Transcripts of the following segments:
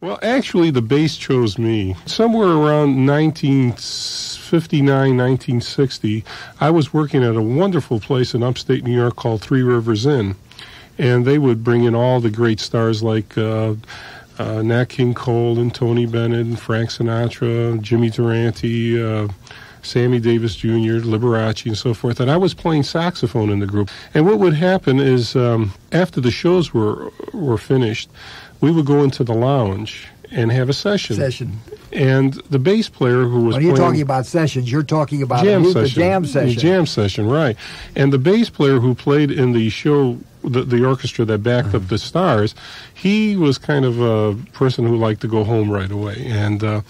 Well, actually, the bass chose me. Somewhere around 1959, 1960, I was working at a wonderful place in upstate New York called Three Rivers Inn. And they would bring in all the great stars like uh, uh, Nat King Cole and Tony Bennett and Frank Sinatra, Jimmy Durante, uh, Sammy Davis Jr., Liberace, and so forth. And I was playing saxophone in the group. And what would happen is um, after the shows were were finished, we would go into the lounge and have a session. Session. And the bass player who was When you're playing talking about sessions, you're talking about jam a session, jam session. jam session, right? And the bass player who played in the show, the, the orchestra that backed up the stars, he was kind of a person who liked to go home right away. And uh,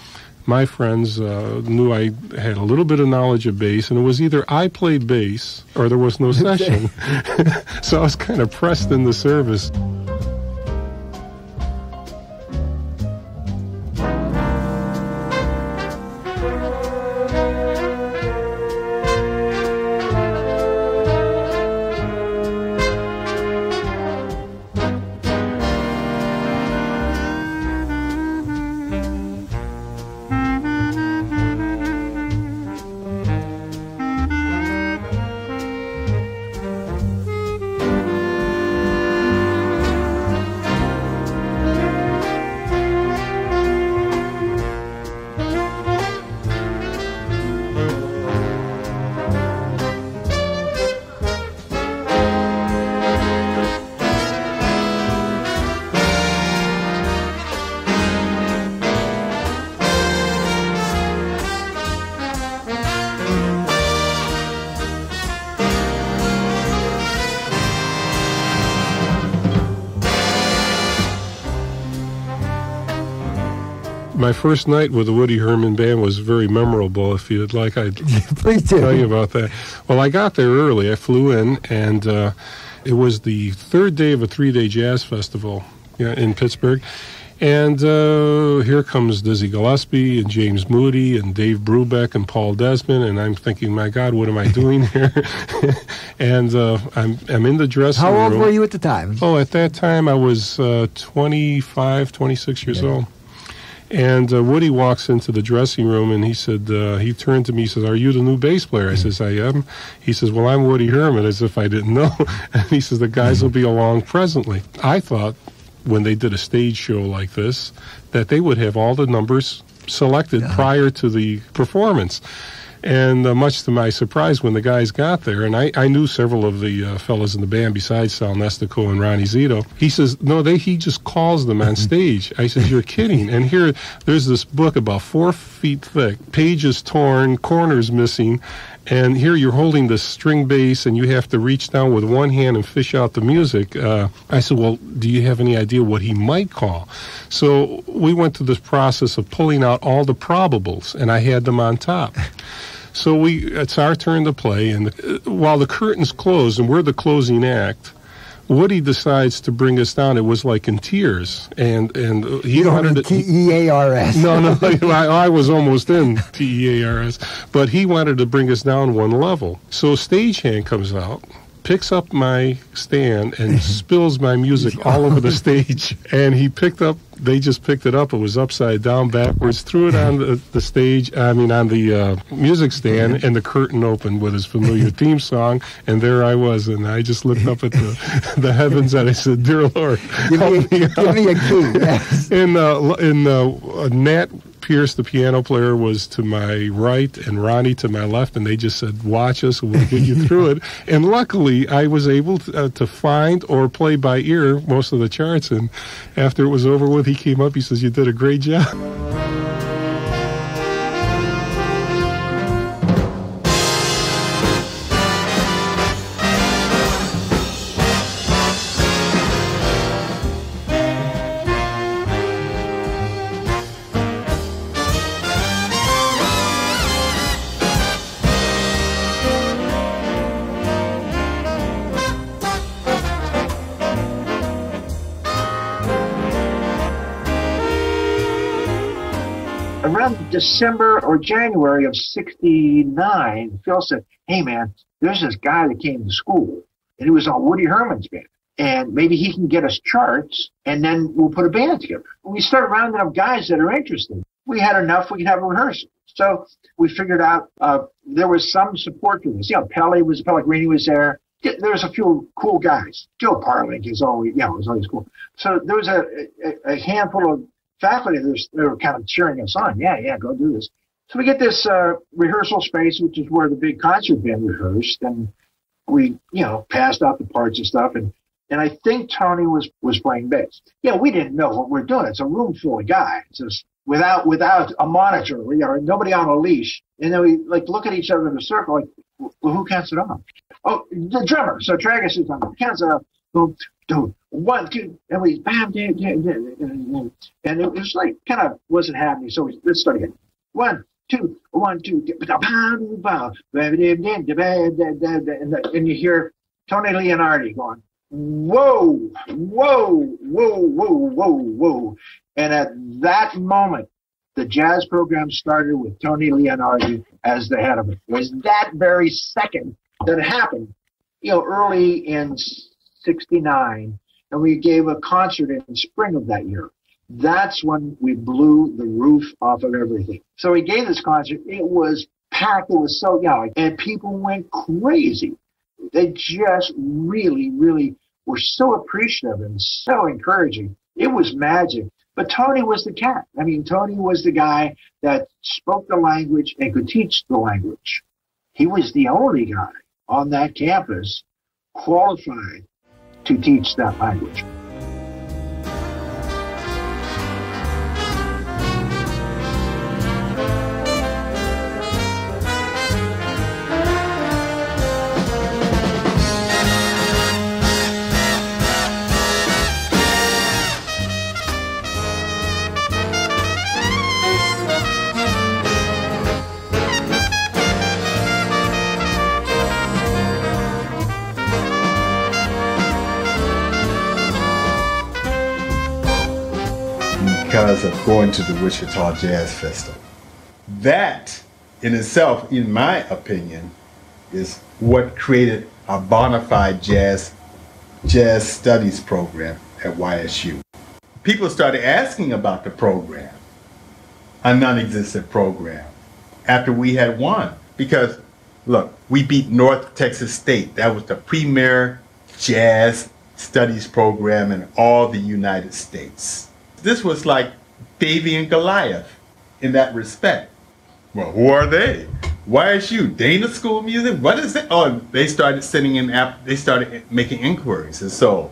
my friends uh, knew I had a little bit of knowledge of bass, and it was either I played bass or there was no session. so I was kind of pressed in the service. First night with the Woody Herman Band was very memorable. If you'd like, I'd tell you about that. Well, I got there early. I flew in, and uh, it was the third day of a three-day jazz festival yeah, in Pittsburgh. And uh, here comes Dizzy Gillespie and James Moody and Dave Brubeck and Paul Desmond, and I'm thinking, my God, what am I doing here? and uh, I'm I'm in the dressing How room. How old were you at the time? Oh, at that time I was uh, 25, 26 years Yeah. old. And uh, Woody walks into the dressing room and he said, uh, he turned to me, he says, Are you the new bass player? I says, I am. He says, Well, I'm Woody Herman, as if I didn't know. and he says, The guys will be along presently. I thought when they did a stage show like this that they would have all the numbers selected prior to the performance. And uh, much to my surprise, when the guys got there, and I, I knew several of the uh, fellas in the band besides Sal Nistico and Ronnie Zito, he says, no, they he just calls them on stage. I said, you're kidding. And here, there's this book about four feet thick, pages torn, corners missing, and here you're holding the string bass and you have to reach down with one hand and fish out the music. Uh, I said, well, do you have any idea what he might call? So we went through this process of pulling out all the probables, and I had them on top. So we, it's our turn to play, and uh, while the curtains close and we're the closing act, Woody decides to bring us down. It was like in tears, and and uh, he wanted to. T E A R S. No, no, I, I was almost in T E A R S, but he wanted to bring us down one level. So stagehand comes out, picks up my stand, and spills my music all over the stage. And he picked up. They just picked it up. It was upside down, backwards. Threw it on the, the stage. I mean, on the uh, music stand, and the curtain opened with his familiar theme song. And there I was, and I just looked up at the the heavens, and I said, "Dear Lord, Give me, me out." give me a key. Yes. in uh, in uh, uh, Nat Pierce, the piano player, was to my right, and Ronnie to my left, and they just said, "Watch us, we'll get you through it." And luckily, I was able to, uh, to find or play by ear most of the charts. And after it was over with, he came up. He says, "You did a great job." December or January of 69, Phil said, Hey man, there's this guy that came to school and he was on Woody Herman's band. and maybe he can get us charts and then we'll put a band together. We start rounding up guys that are interested. We had enough, we could have a rehearsal. So we figured out uh, there was some support for this. You know, Pelly was Pellegrini was there. There's a few cool guys. Joe Parling is always, yeah, was always cool. So there was a, a, a handful of faculty that were kind of cheering us on. Yeah, yeah, go do this. So we get this uh, rehearsal space, which is where the big concert band rehearsed, and we, you know, passed out the parts and stuff. And and I think Tony was was playing bass. Yeah, we didn't know what we are doing. It's a room full of guys, just without without a monitor, you know, nobody on a leash. And then we like look at each other in a circle, like, well, who counts it off? Oh, the drummer. So Tragus is on. Counts it off. Boom, two, one, two, and we bam, bam, bam, bam, and it was like kind of wasn't happening. So we, let's start again. One, two, one, two, and you hear Tony Leonardi going, whoa, whoa, whoa, whoa, whoa, whoa. And at that moment, the jazz program started with Tony Leonardi as the head of it. It was that very second that happened, you know, early in 69. And we gave a concert in the spring of that year. That's when we blew the roof off of everything. So we gave this concert. It was packed. It was so, yeah, and people went crazy. They just really, really were so appreciative and so encouraging. It was magic. But Tony was the cat. I mean, Tony was the guy that spoke the language and could teach the language. He was the only guy on that campus qualified to teach that language. Going to the Wichita Jazz Festival. That in itself, in my opinion, is what created a bona fide jazz jazz studies program at YSU. People started asking about the program, a non-existent program, after we had won. Because look, we beat North Texas State. That was the premier jazz studies program in all the United States. This was like Davy and Goliath in that respect. Well, who are they? Why is YSU, Dana School Music? What is it? Oh, they started sending in app. They started making inquiries, and so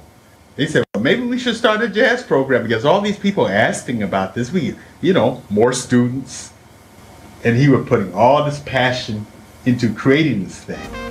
they said, well, maybe we should start a jazz program because all these people asking about this. We, you know, more students, and he was putting all this passion into creating this thing.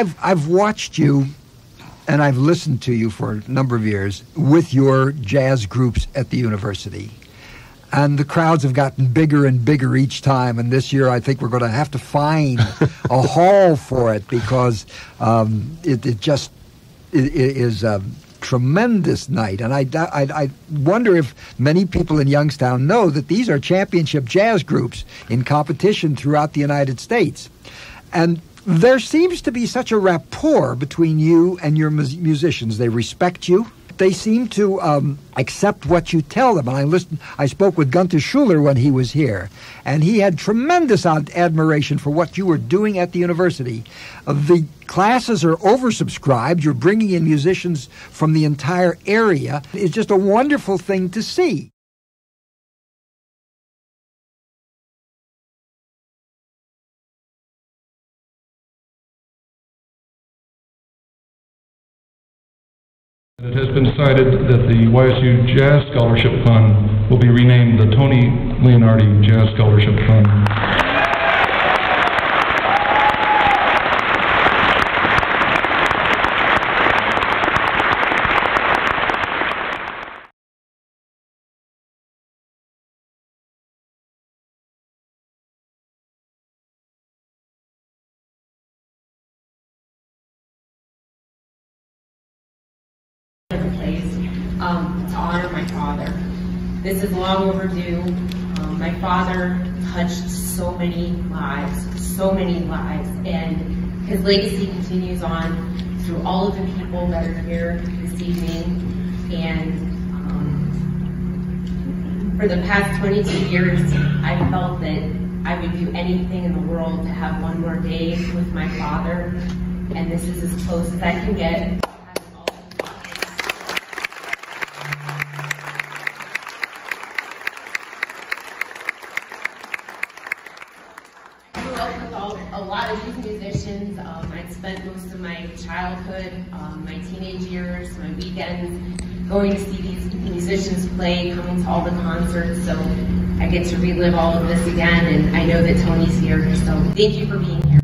I've I've watched you and I've listened to you for a number of years with your jazz groups at the university. And the crowds have gotten bigger and bigger each time. And this year, I think we're going to have to find a hall for it because um, it, it, just it, it is a tremendous night. And I, I, I wonder if many people in Youngstown know that these are championship jazz groups in competition throughout the United States. And there seems to be such a rapport between you and your mus- musicians. They respect you. They seem to um, accept what you tell them. And I listened. I spoke with Gunther Schuller when he was here, and he had tremendous ad- admiration for what you were doing at the university. Uh, the classes are oversubscribed. You're bringing in musicians from the entire area. It's just a wonderful thing to see. It has been decided that the YSU Jazz Scholarship Fund will be renamed the Tony Leonardi Jazz Scholarship Fund. place um, to honor my father. This is long overdue. Um, my father touched so many lives, so many lives, and his legacy continues on through all of the people that are here this evening. And um, for the past 22 years, I felt that I would do anything in the world to have one more day with my father, and this is as close as I can get. I grew up with all, a lot of these musicians. Um, I spent most of my childhood, um, my teenage years, my weekends going to see these musicians play, coming to all the concerts. So I get to relive all of this again, and I know that Tony's here. So thank you for being here.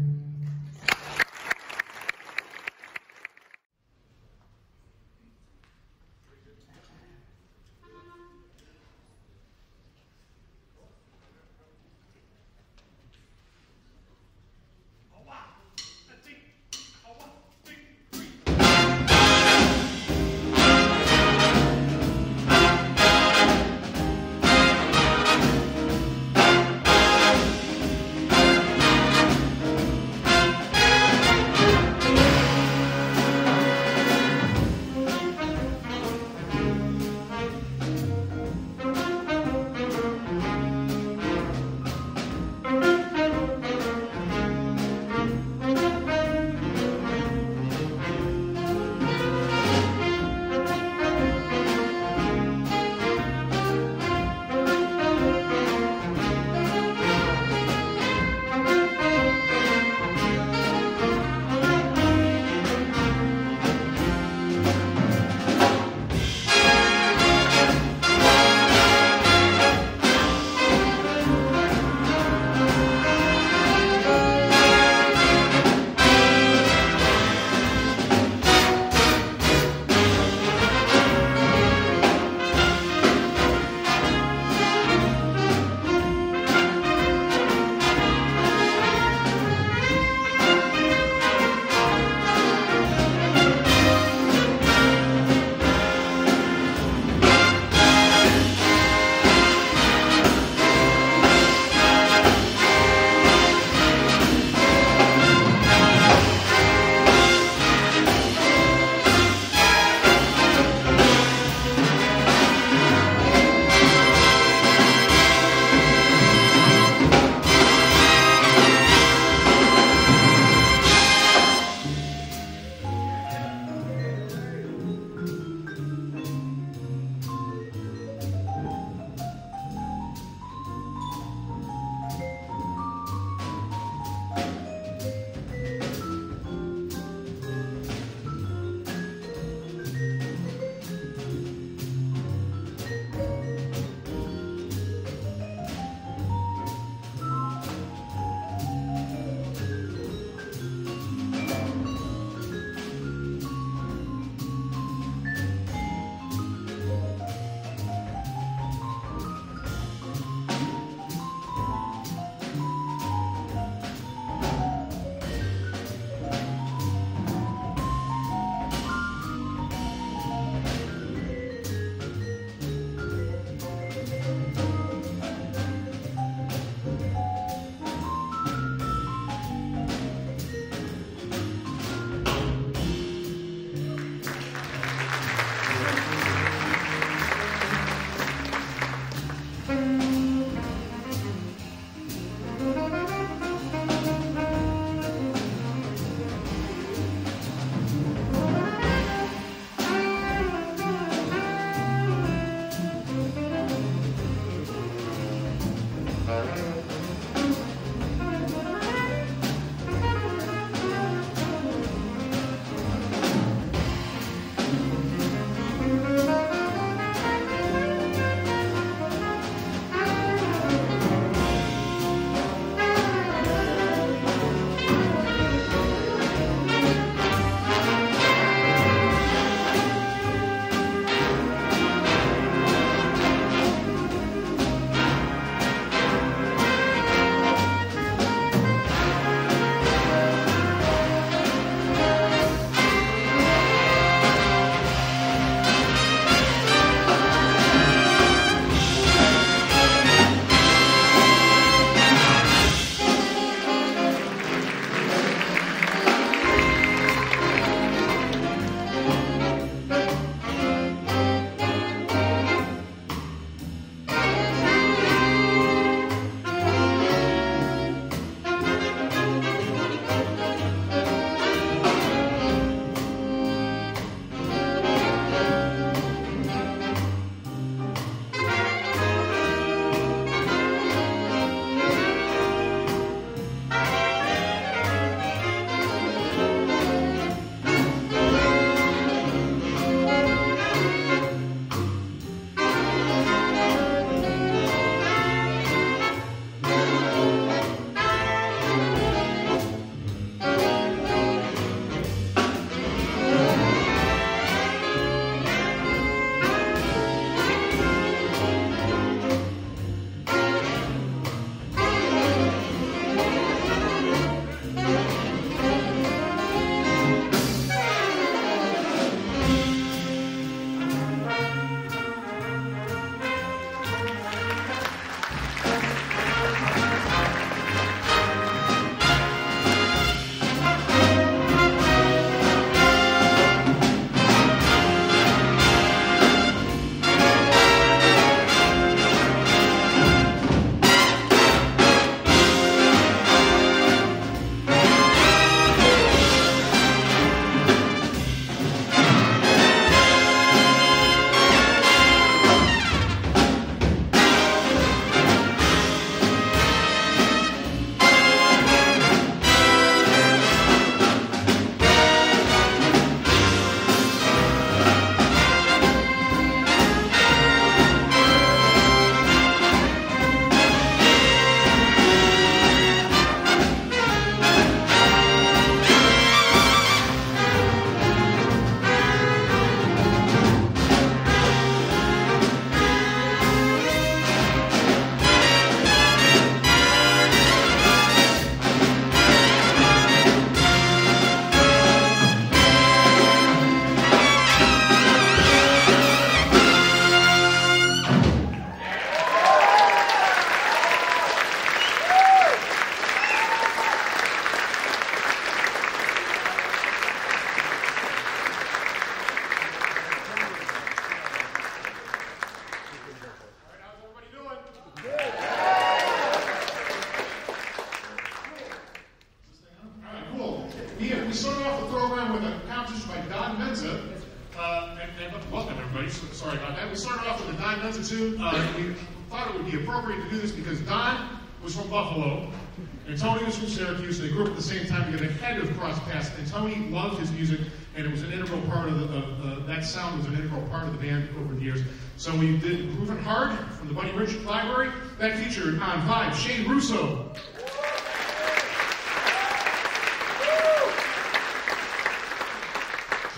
From the Buddy Rich Library. That featured on 5, Shane Russo.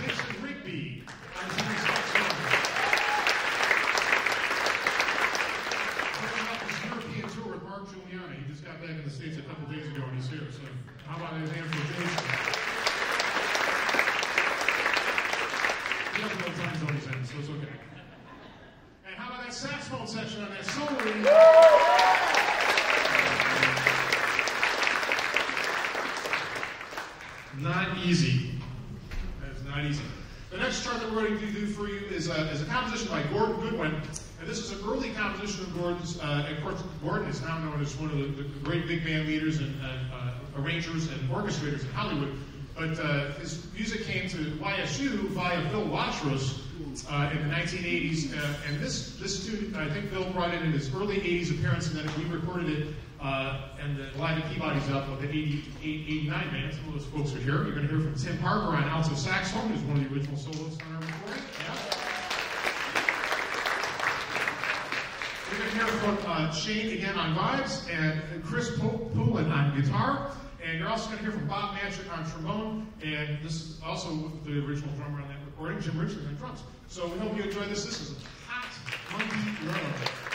Jason Rigby on tenor saxophone. Coming off his European tour with Mark Guiliana. He just got back in the States a couple days ago and he's here. So how about his hand for Jason? He doesn't know what time zone he's in, so it's okay. And how about that saxophone section on that solo? Not easy. That's not easy. The next chart that we're going to do for you is, uh, is a composition by Gordon Goodwin. And this is an early composition of Gordon's. Uh, and of course, Gordon is now known as one of the, the great big band leaders and uh, arrangers and orchestrators in Hollywood. But uh, his music came to YSU via Bill Watrous uh, in the 1980s. Uh, and this, this tune, I think Bill brought it in his early 80s appearance, and then we recorded it uh, and the live at Peabody's up with the 88, 89 band. Some of those folks are here. You're going to hear from Tim Parker on alto saxophone, who's one of the original soloists on our recording. Yeah. We're going to hear from uh, Shane again on vibes and Chris Poulin on guitar. And you're also going to hear from Bob Magic on trombone. And this is also the original drummer on that recording, Jim Richards on drums. So we hope you enjoy this. This is Hot Monkey Love.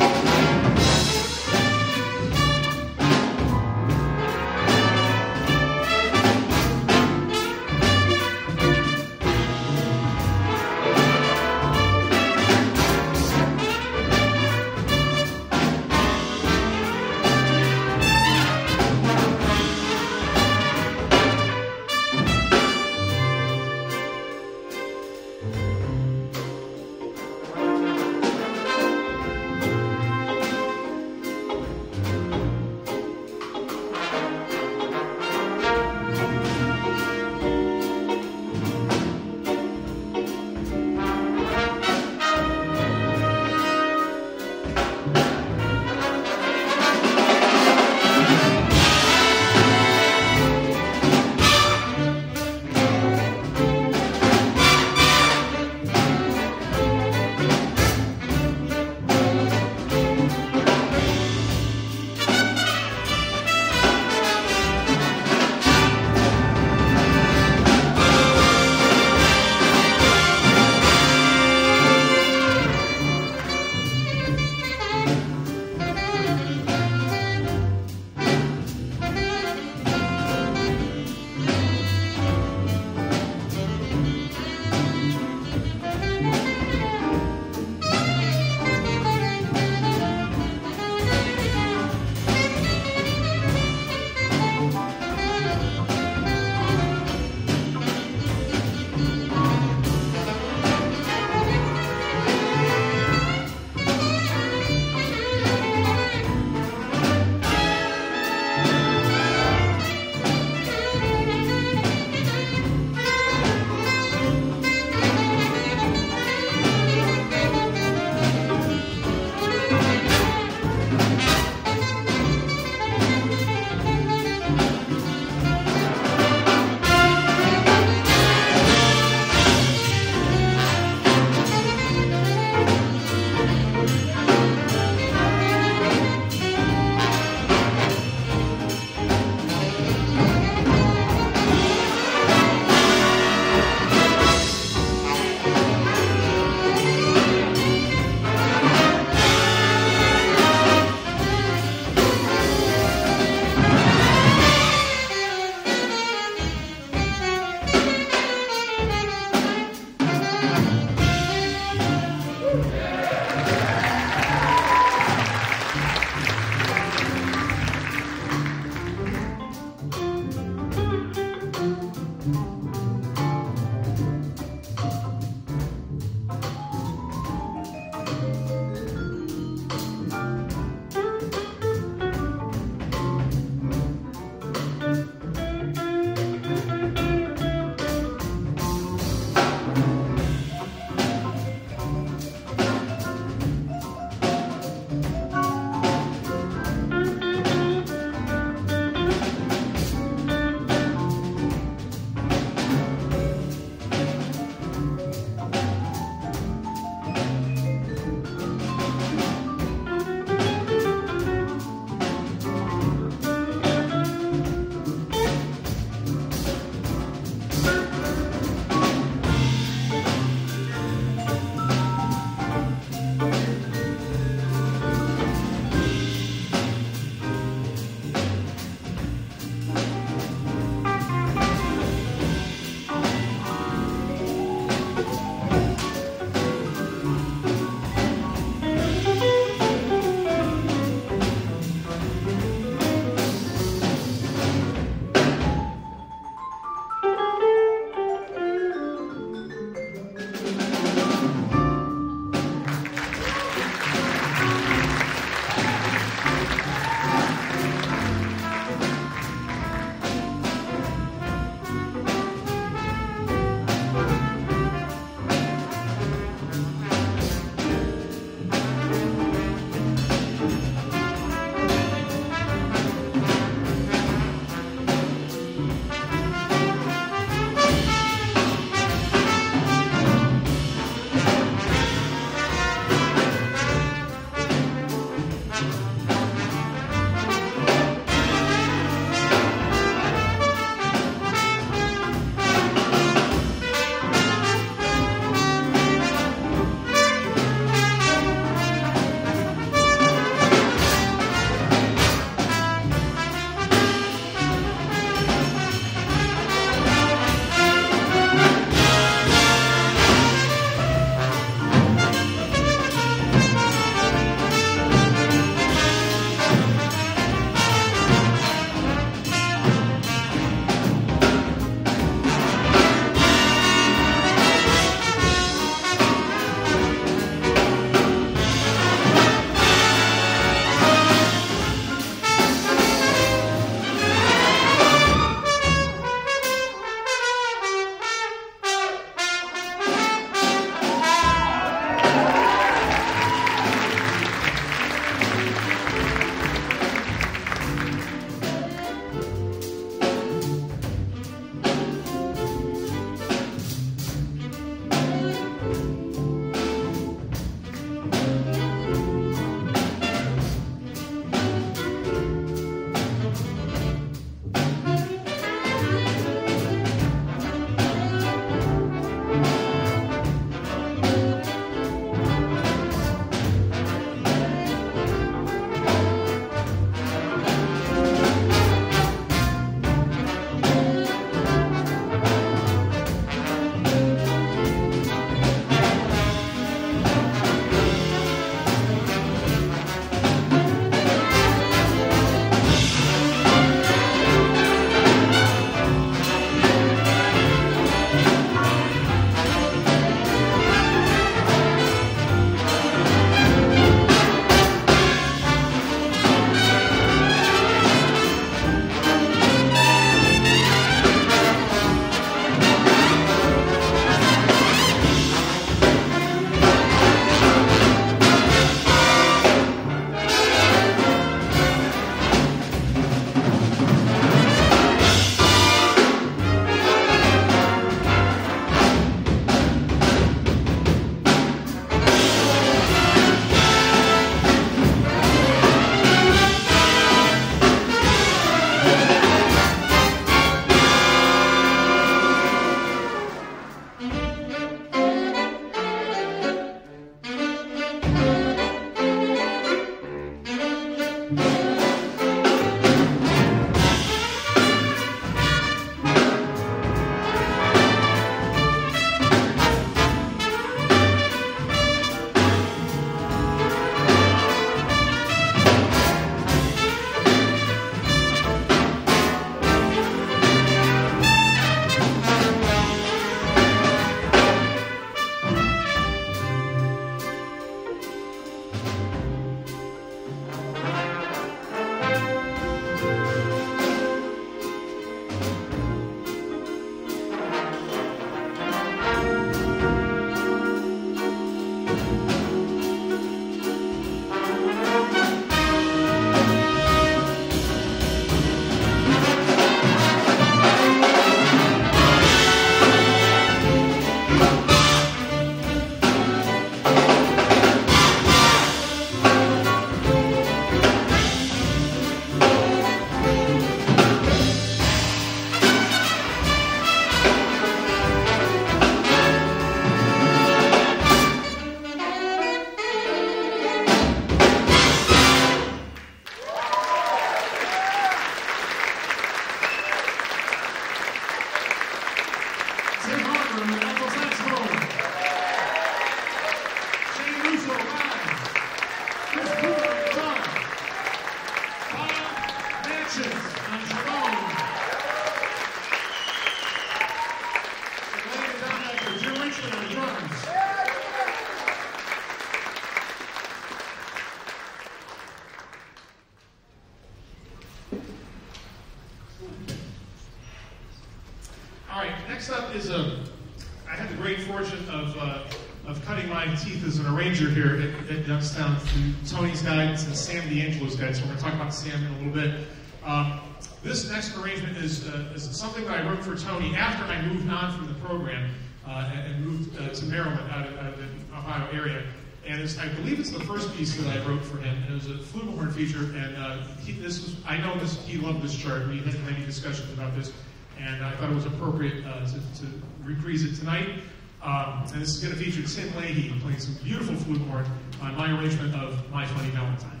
At through Tony's guidance and Sam D'Angelo's guidance. We're going to talk about Sam in a little bit. Um, this next arrangement is, uh, is something that I wrote for Tony after I moved on from the program uh, and, moved uh, to Maryland out of, out of the Ohio area. And I believe it's the first piece that I wrote for him. And it was a flugelhorn feature. And uh, he, this was, I know this, he loved this chart. We had many discussions about this and I thought it was appropriate uh, to, to reprise it tonight. Um, and this is going to feature Tim Leahy playing some beautiful flute flugelhorn on my arrangement of My Funny Valentine.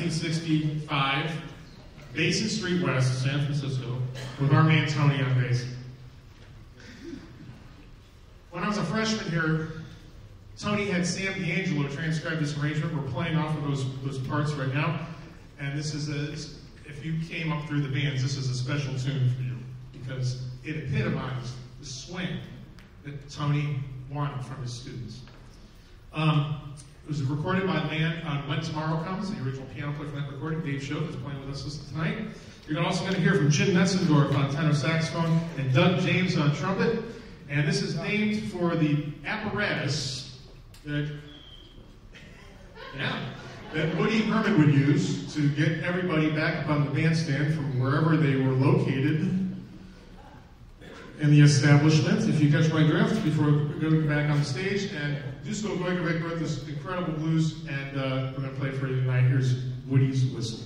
1965, Basin Street West, San Francisco, with our man Tony on bass. When I was a freshman here, Tony had Sam D'Angelo transcribe this arrangement. We're playing off of those, those parts right now. And this is a, if you came up through the bands, this is a special tune for you because it epitomized the swing that Tony wanted from his students. Um, it was recorded by man on uh, When Tomorrow Comes, the original piano player from that recording, Dave Show, is playing with us tonight. You're also going to hear from Jim Metzendorf on tenor saxophone and Doug James on trumpet. And this is named for the apparatus that, yeah, that Woody Herman would use to get everybody back up on the bandstand from wherever they were located in the establishment. If you catch my drift, before going back on the stage, and Dusko Gojkovic wrote this incredible blues, and uh, we're going to play for you tonight. Here's Woody's Whistle.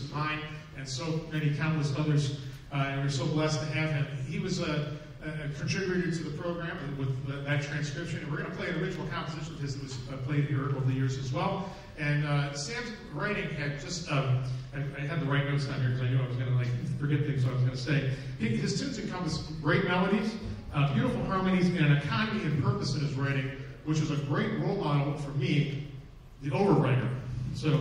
Was mine, and so many countless others. Uh, and we're so blessed to have him. He was a, a contributor to the program with, that transcription. And we're going to play an original composition of his that was uh, played here over the years as well. And uh, Sam's writing had just, um, I, I, had the right notes on here because I knew I was going to like forget things I was going to say. His tunes encompass great melodies, uh, beautiful harmonies, and an economy and purpose in his writing, which was a great role model for me, the overwriter. So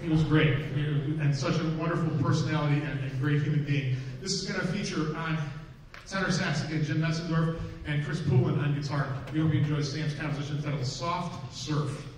he was great and such a wonderful personality and, great human being. This is going to feature on tenor sax again, Jim Messendorf and Chris Poulin on guitar. We hope you enjoy Sam's composition entitled Soft Surf.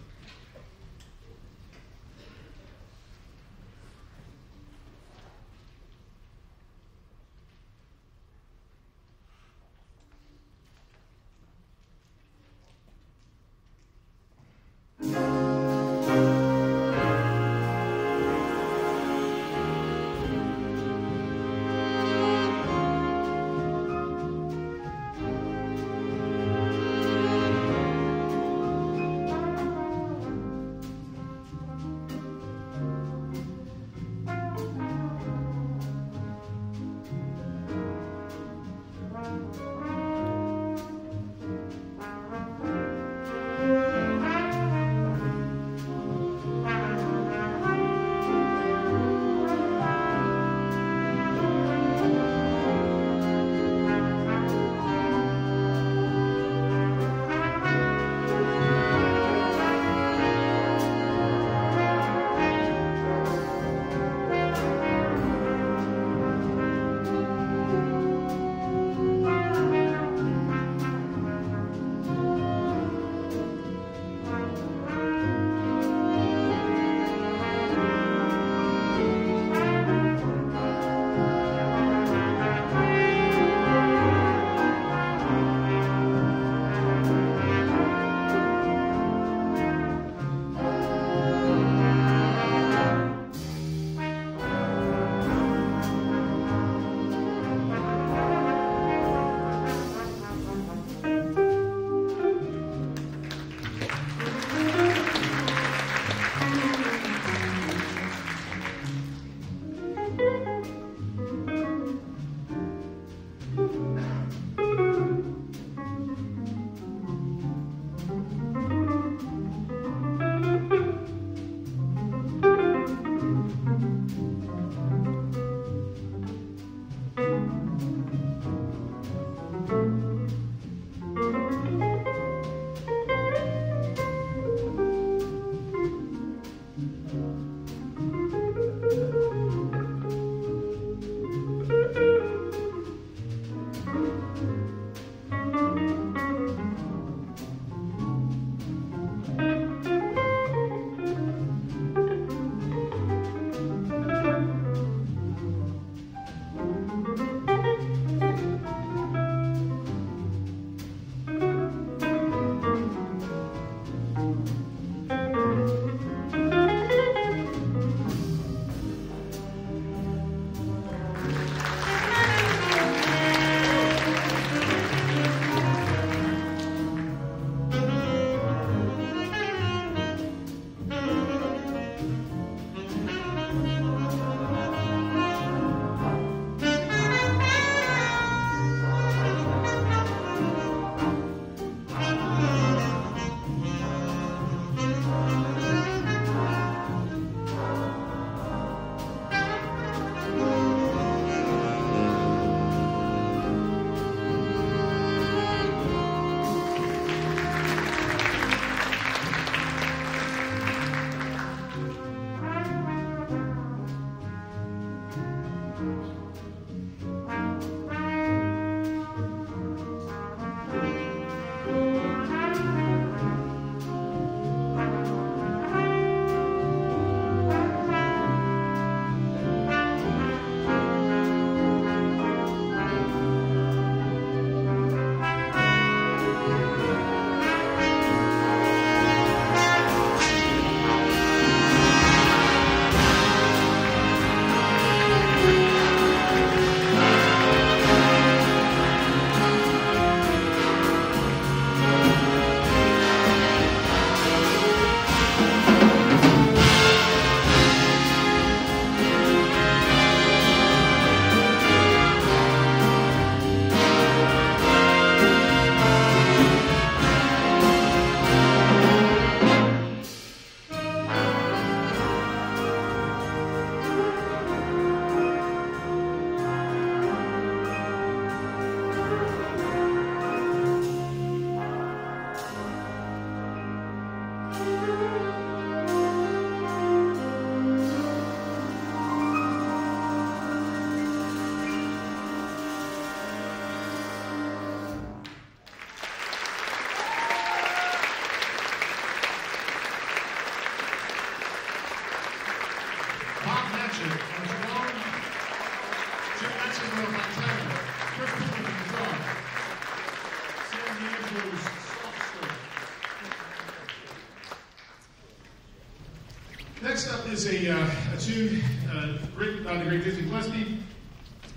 By the great Dizzy Gillespie.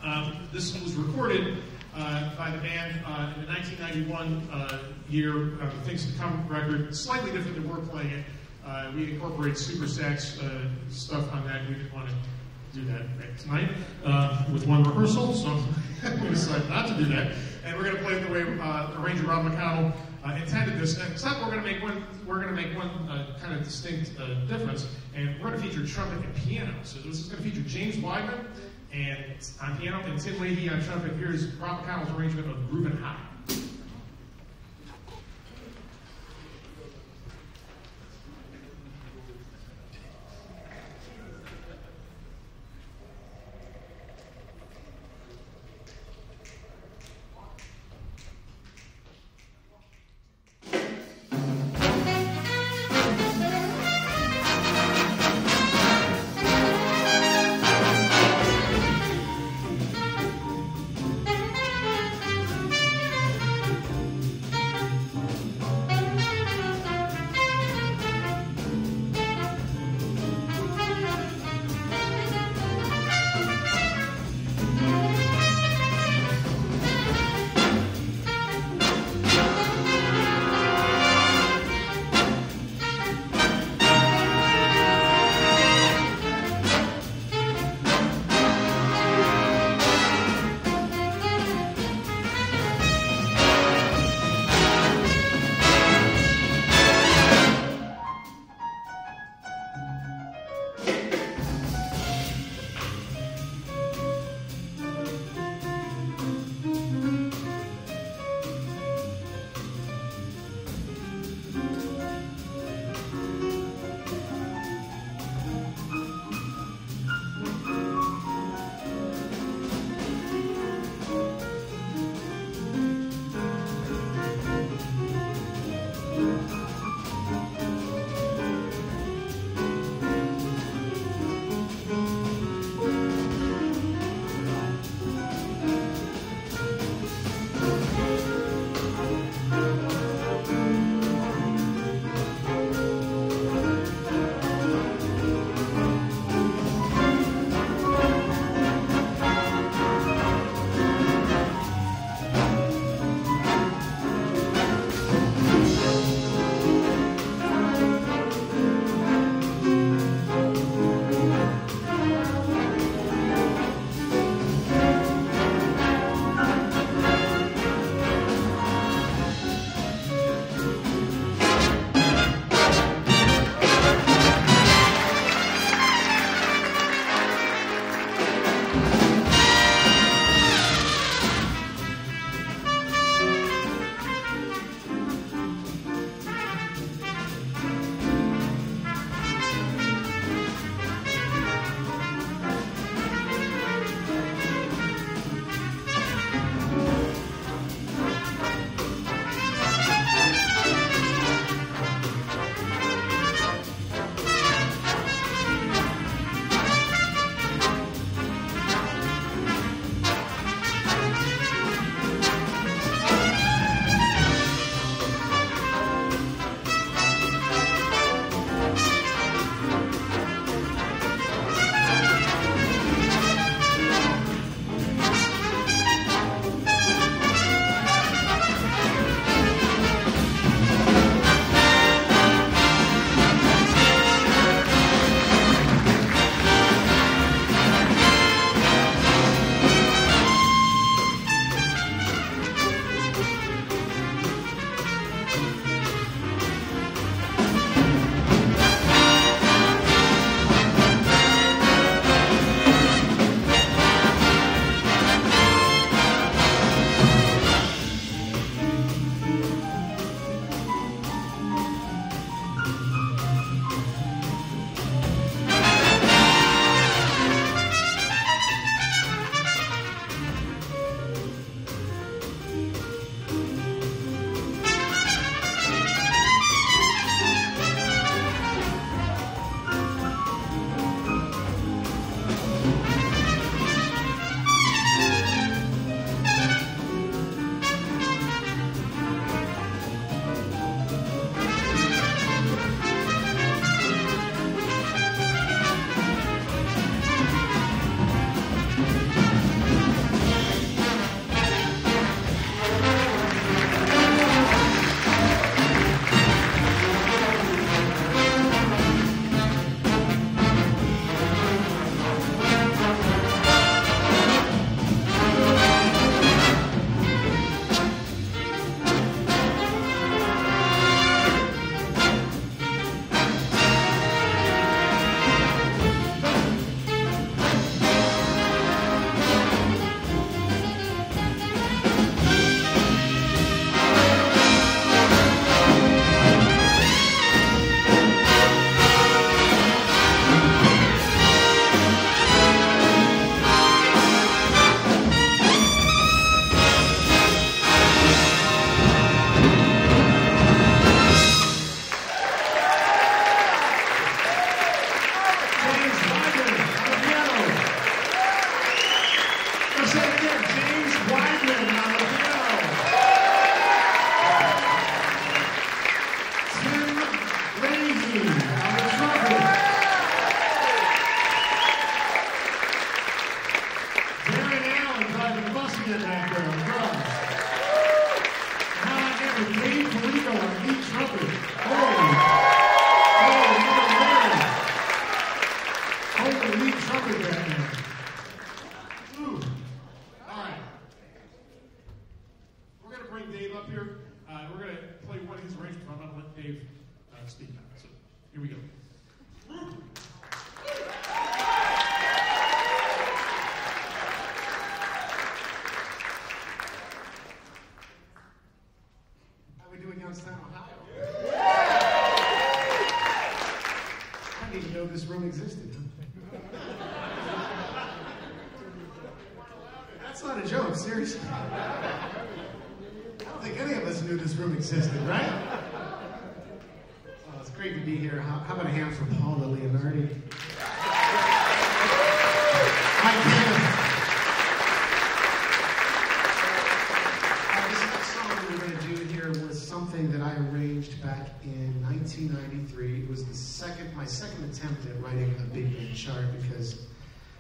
Um, this was recorded uh, by the band uh, in the 1991 uh, year of the Things to Come record. Slightly different than we're playing it. Uh, we incorporate Supersax uh, stuff on that. We didn't want to do that tonight uh, with one rehearsal, so we decided not to do that. And we're going to play it the way uh, arranger Rob McConnell uh, intended this. Except we're going to make one. We're going to make one uh, kind of distinct uh, difference, and we're going to feature trumpet and piano. So this is going to feature James Weidman and on piano and Tim Leahy on trumpet. Here's Rob McConnell's arrangement of Groovin' High.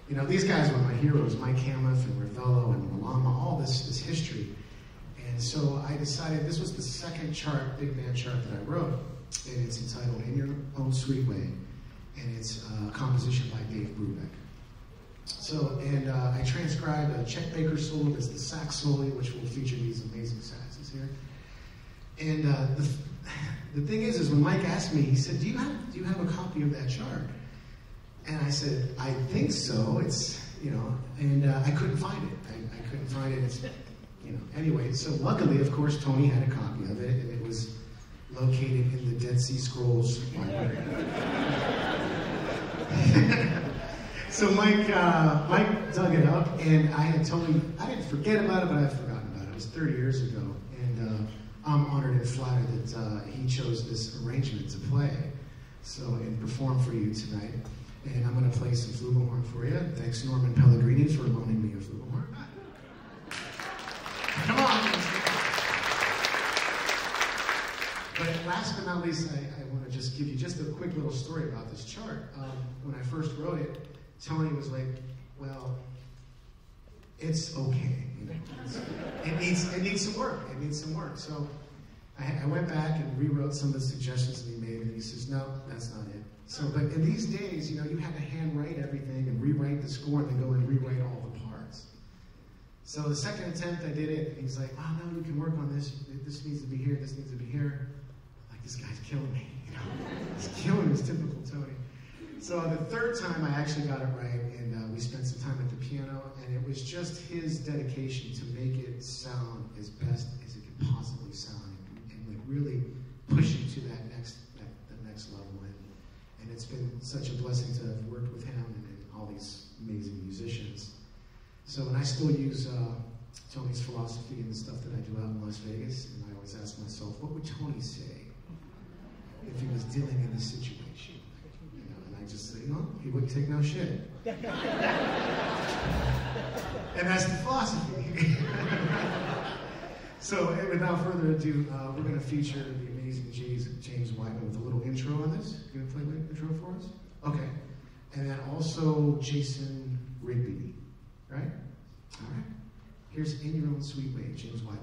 You know, these guys were my heroes, Mike Hamill and Rivello and Malama, all this, this history. And so I decided this was the second chart, big band chart that I wrote, and it's entitled In Your Own Sweet Way, and it's a composition by Dave Brubeck. So, and uh, I transcribed a Chet Baker solo, that's the sax solo, which will feature these amazing saxes here. And uh, the, the thing is, is when Mike asked me, he said, "Do you have do you have a copy of that chart?" And I said, "I think so." It's you know, and uh, I couldn't find it. I, I couldn't find it. It's you know. Anyway, so luckily, of course, Tony had a copy of it, and it was located in the Dead Sea Scrolls library. so Mike, uh, Mike dug it up, and I had totally, I didn't forget about it, but I had forgotten about it. It was 30 years ago, and uh, I'm honored and flattered that uh, he chose this arrangement to play, so and perform for you tonight. And I'm going to play some flugelhorn for you. Thanks Norman Pellegrini for loaning me a flugelhorn. Come on. But last but not least, I, I want to just give you just a quick little story about this chart. Um, when I first wrote it, Tony was like, "Well, it's okay. It needs it needs some work. It needs some work." So I, I went back and rewrote some of the suggestions that he made, and he says, "No, that's not it." So, but in these days, you know, you had to handwrite everything and rewrite the score, and then go and rewrite all the parts. So the second attempt, I did it, and he's like, "Oh no, you can work on this. This needs to be here. This needs to be here." Like this guy's killing me. You know, he's killing. It's typical Tony. So the third time, I actually got it right, and uh, we spent some time at the piano, and it was just his dedication to make it sound as best as it could possibly sound, and, and like really push it to that, that next level. And, and it's been such a blessing to have worked with him and, and all these amazing musicians. So, and I still use uh, Tony's philosophy and the stuff that I do out in Las Vegas, and I always ask myself, what would Tony say if he was dealing in this situation? You know, and I just say, you know, he wouldn't take no shit. and that's the philosophy. so, and without further ado, uh, we're going to feature the amazing James, James Weidman with a little intro on this. You the drill for us? Okay. And then also Jason Rigby, right? All right. Here's In Your Own Sweet Way, James White.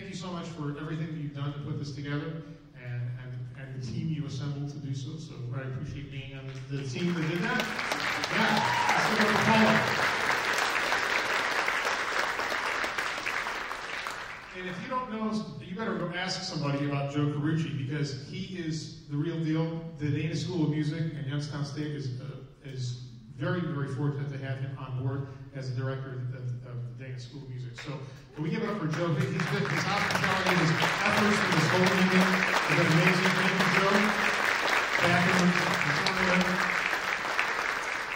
Thank you so much for everything that you've done to put this together and, and, and the team you assembled to do so. So I appreciate being on the, team that did that. Yeah. And if you don't know, you better go ask somebody about Joe Carucci because he is the real deal. The Dana School of Music and Youngstown State is uh, is very, very fortunate to have him on board as the director of, of the Dana School of Music. So can we give it up for Joe? He's been, his hospitality, his efforts in this whole evening have been amazing. Thank you, Joe. Back in the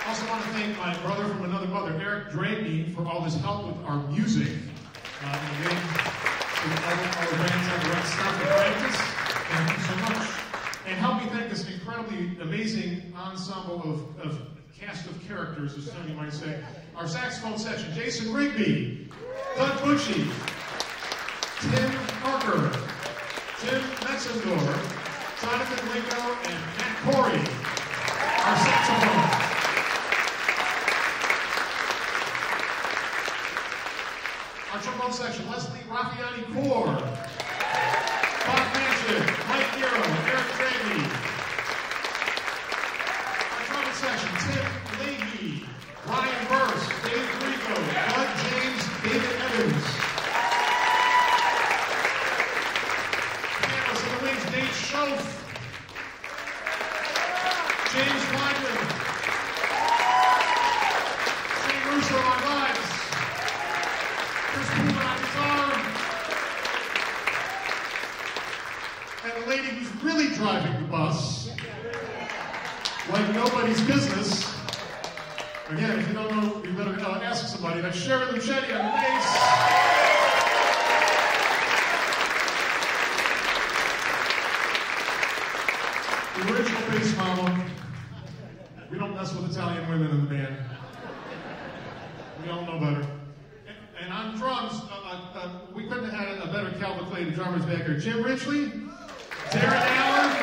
Also want to thank my brother from another mother, Eric Dregne, for all his help with our music. Uh, and again, all, all the bands have the right stuff to practice. Thank you so much. And help me thank this incredibly amazing ensemble of, of cast of characters, as some you might say. Our saxophone section, Jason Rigby, Doug Butchy, Tim Parker, Tim Metzendor, Jonathan Lingo, and Matt Corey. Our saxophone. Our trombone section, Leslie Raffiani Core, Bob Manchin, Mike Nero, Eric Dregne. Our trumpet section, Tim Leahy, Brian Burse, Dave Rico, Bud James, David Evans. Cameras in the wings, Nate Schoaf, James Weidman, Shane Russo on vibes. Chris Poole on guitar. And the lady who's really driving the bus, like nobody's business. Again, if you don't know, you better uh, ask somebody. That's Sherry Luchetti on the bass. The original bass mama. We don't mess with Italian women in the band. We all know better. And, and on drums, uh, uh, uh, we couldn't have had a better Calvin Clay, the drummers back here. Jim Richley, Darren Allen,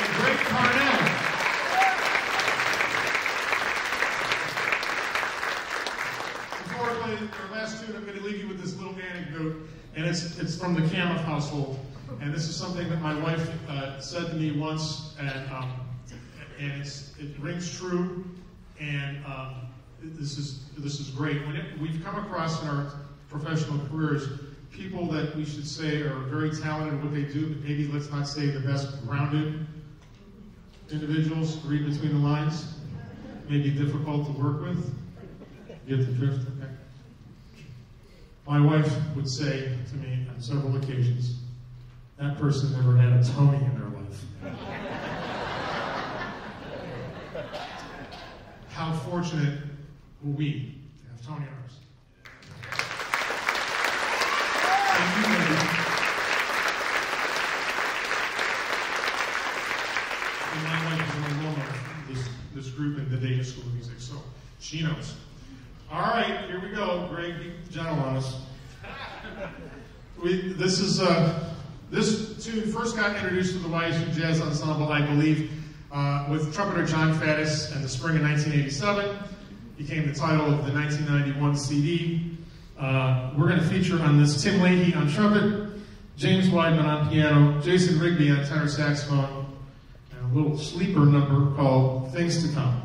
and Greg Parnell. Before I play tune, I'm going to leave you with this little anecdote, and it's it's from the Kamuf household. And this is something that my wife uh, said to me once, and um, and it rings true. And um, this is this is great. When it, we've come across in our professional careers people that we should say are very talented at what they do, but maybe let's not say the best grounded individuals. Read between the lines. Maybe difficult to work with. Get the drift. My wife would say to me on several occasions, "That person never had a Tony in their life." How fortunate were we to have Tony on ours? Thank you, lady. And my wife is one woman of this, this group in the Dana School of Music, so she knows. All right, here we go. Greg, gentle. We, this is uh, this tune first got introduced to the YSU Jazz Ensemble, I believe, uh, with trumpeter Jon Faddis in the spring of 1987. Became the title of the 1991 CD. Uh, we're going to feature on this Tim Leahy on trumpet, James Weidman on piano, Jason Rigby on tenor saxophone, and a little sleeper number called Things to Come.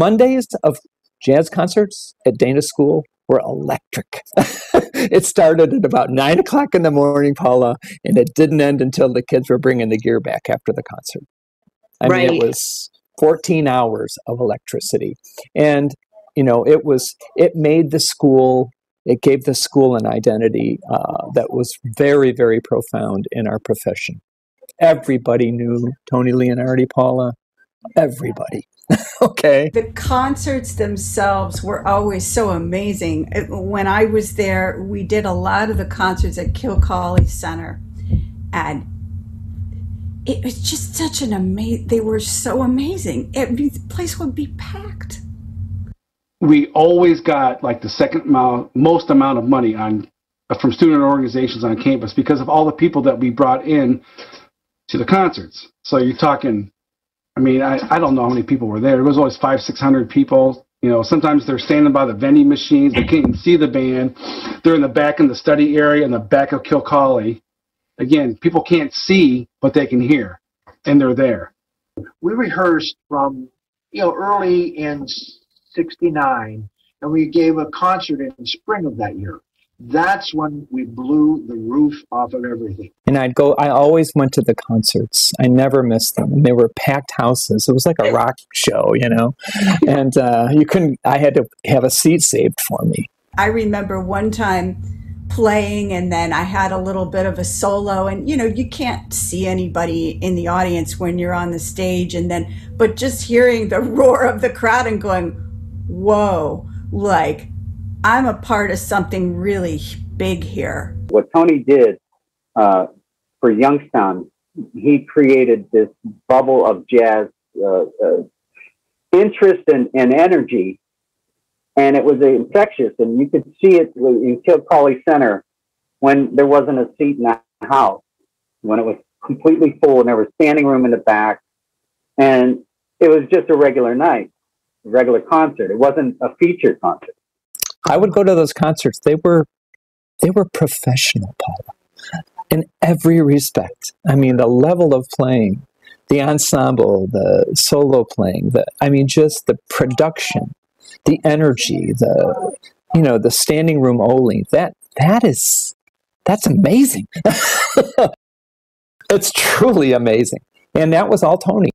Mondays of jazz concerts at Dana School were electric. it started at about nine o'clock in the morning, Paula, and it didn't end until the kids were bringing the gear back after the concert. I Right. mean, it was 14 hours of electricity. And, you know, it was, it made the school, it gave the school an identity uh, that was very, very profound in our profession. Everybody knew Tony Leonardi, Paula. Everybody. okay. The concerts themselves were always so amazing. When I was there, we did a lot of the concerts at Kilcawley Center, and it was just such an amazing. They were so amazing. It, the place would be packed. we always got like the second amount, most amount of money on uh, from student organizations on campus because of all the people that we brought in to the concerts. So you're talking, I mean, I, I don't know how many people were there. It was always five, six hundred people. You know, sometimes they're standing by the vending machines. They can't even see the band. They're in the back in the study area in the back of Kilcawley. Again, people can't see, but they can hear, and they're there. we rehearsed from you know early in 69 and we gave a concert in the spring of that year that's when we blew the roof off of everything And I'd go, I always went to the concerts. I never missed them. And they were packed houses. It was like a rock show, you know? And uh, you couldn't, I had to have a seat saved for me. I remember one time playing and then I had a little bit of a solo and you know you can't see anybody in the audience when you're on the stage and then but just hearing the roar of the crowd and going whoa like I'm a part of something really big here. what Tony did uh, for Youngstown, he created this bubble of jazz uh, uh, interest and, and energy, and it was infectious. And you could see it in Kilcawley Center when there wasn't a seat in the house, when it was completely full and there was standing room in the back, and it was just a regular night, a regular concert. It wasn't a feature concert. I would go to those concerts. They were, they were professional, Paula, in every respect. I mean, the level of playing, the ensemble, the solo playing, the, I mean, just the production, the energy, the, you know, the standing room only. That, that is, that's amazing. it's truly amazing. And that was all Tony.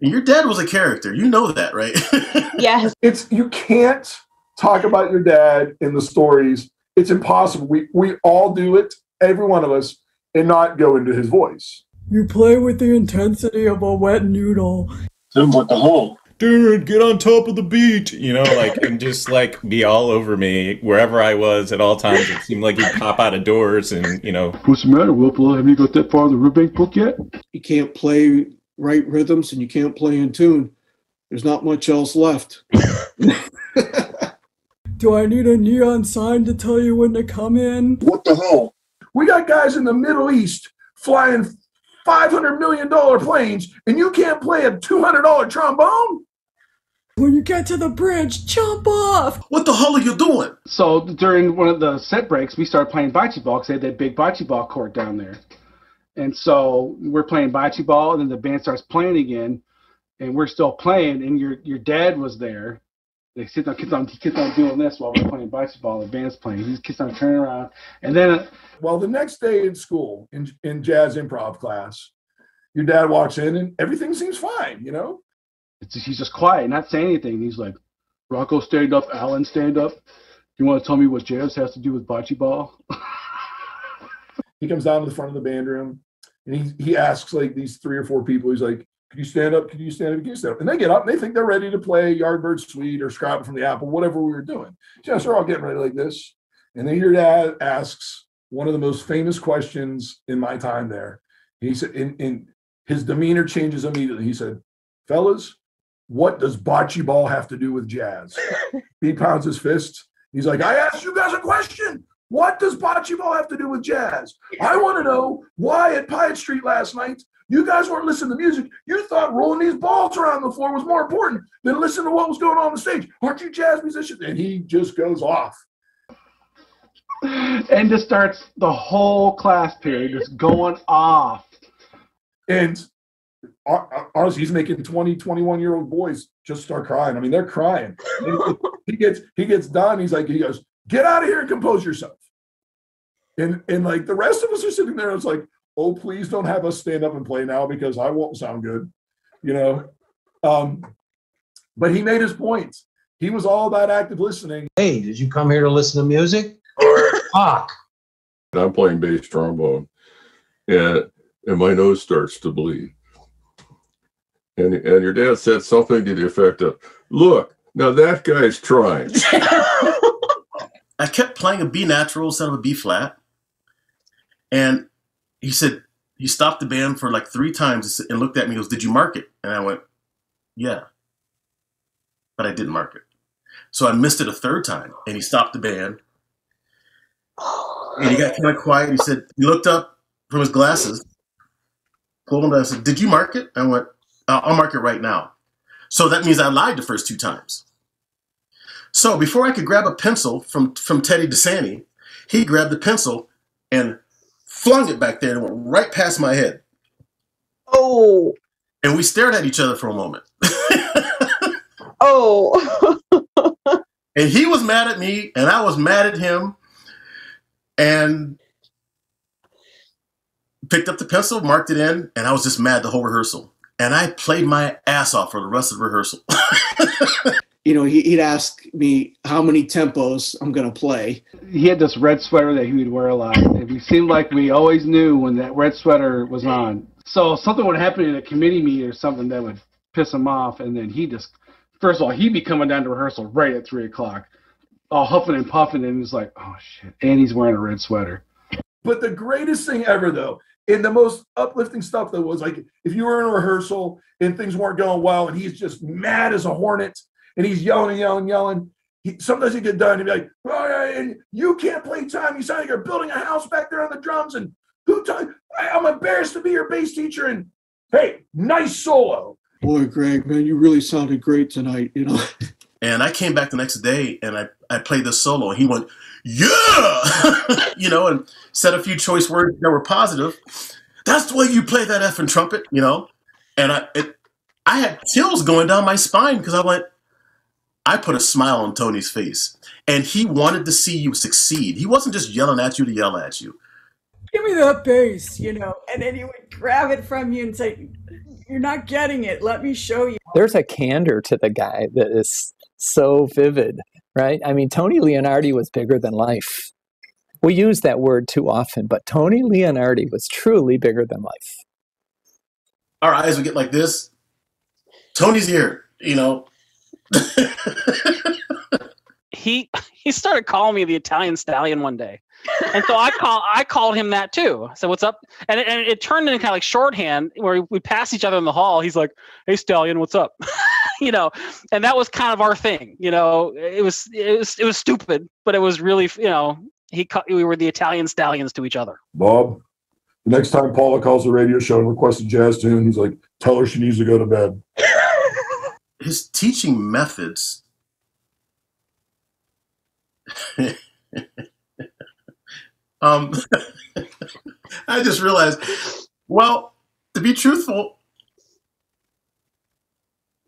Your dad was a character. You know that, right? Yes. It's you can't talk about your dad in the stories. It's impossible. We we all do it, every one of us, and not go into his voice. You play with the intensity of a wet noodle. Then what the hell? Dude, get on top of the beat, you know, like and just like be all over me wherever I was at all times. It seemed like he'd pop out of doors and you know. What's the matter, Whipple? Have you got that far in the Rubank book yet? you can't play right rhythms and you can't play in tune, there's not much else left. Do I need a neon sign to tell you when to come in? What the hell? We got guys in the Middle East flying five hundred million dollar planes, and you can't play a two hundred dollar trombone. When you get to the bridge, jump off. What the hell are you doing? So during one of the set breaks, we started playing bocce ball because they had that big bocce ball court down there. And so we're playing bocce ball, and then the band starts playing again, and we're still playing, and your your dad was there. They sit down, keeps on keeps on doing this while we're playing basketball, ball. The band's playing. He just keeps on turning around, and then Well, the next day in school, in in jazz improv class, your dad walks in, and everything seems fine. You know, it's, he's just quiet, not saying anything. He's like, "Rocco, stand up. Alan, stand up. You want to tell me what jazz has to do with bocce ball?" he comes down to the front of the band room, and he he asks like these three or four people. He's like, "Could you stand up? Could you stand up? Could you stand up?" And they get up, and they think they're ready to play Yardbird Suite or Scrap from the Apple, whatever we were doing. Just they're all getting ready like this, and then your dad asks one of the most famous questions in my time there. He said, in, in his demeanor changes immediately. He said, "Fellas, what does bocce ball have to do with jazz?" he pounds his fist. He's like, "I asked you guys a question. What does bocce ball have to do with jazz? I want to know why at Pyatt Street last night you guys weren't listening to music. You thought rolling these balls around the floor was more important than listening to what was going on on the stage. Aren't you jazz musicians?" And he just goes off. and just starts the whole class period just going off. And honestly, he's making 20, 21 year old boys just start crying. I mean, they're crying. he gets he gets done. He's like, he goes, get out of here and compose yourself. And and like the rest of us are sitting there. It's like, oh, please don't have us stand up and play now because I won't sound good, you know. Um, but he made his points. He was all about active listening. Hey, did you come here to listen to music or talk? I'm playing bass trombone, and and my nose starts to bleed. And and your dad said something to the effect of, "Look, now that guy's trying." I kept playing a B natural instead of a B flat, and he said he stopped the band for like three times and looked at me. and goes, "Did you mark it?" And I went, "Yeah," but I didn't mark it. So I missed it a third time, and he stopped the band, and he got kind of quiet. He said he looked up from his glasses, pulled them down, and said, "Did you mark it?" I went, "I'll mark it right now." So that means I lied the first two times. So before I could grab a pencil from from Teddy DiSanti, he grabbed the pencil and flung it back there and went right past my head. Oh. And we stared at each other for a moment. oh. and he was mad at me, and I was mad at him. And picked up the pencil, marked it in, and I was just mad the whole rehearsal. And I played my ass off for the rest of the rehearsal. you know, he, would ask me how many tempos I'm going to play. He had this red sweater that he would wear a lot. And we seemed like we always knew when that red sweater was on. So something would happen in a committee meeting or something that would piss him off. And then he just, first of all, he'd be coming down to rehearsal right at 3 o'clock, all huffing and puffing. And he's like, oh, shit. And he's wearing a red sweater. But the greatest thing ever, though, and the most uplifting stuff, though, was like if you were in a rehearsal and things weren't going well and he's just mad as a hornet and he's yelling and yelling and yelling. He, sometimes he'd get done and be like, oh, yeah, and you can't play time. You sound like you're building a house back there on the drums. And who t- I'm embarrassed to be your bass teacher. And hey, nice solo. Boy, Greg, man, you really sounded great tonight, you know. And I came back the next day and I, I played the solo and he went, yeah, you know, and said a few choice words that were positive. That's the way you play that effing trumpet, you know? And I, it, I had chills going down my spine because I went, I put a smile on Tony's face, and he wanted to see you succeed. He wasn't just yelling at you to yell at you. Give me that bass, you know, and then he would grab it from you and say, "You're not getting it. Let me show you." There's a candor to the guy that is so vivid, right? I mean, Tony Leonardi was bigger than life. We use that word too often, but Tony Leonardi was truly bigger than life. Our eyes would get like this. Tony's here, you know, he he started calling me the Italian stallion one day. And so I call I called him that too. So what's up? And it, and it turned into kind of like shorthand where we pass each other in the hall. He's like, "Hey stallion, what's up?" you know, and that was kind of our thing. You know, it was it was it was stupid, but it was really you know he we were the Italian stallions to each other. Bob, the next time Paula calls the radio show and requests a jazz tune, he's like, "Tell her she needs to go to bed." His teaching methods um, I just realized, well, to be truthful,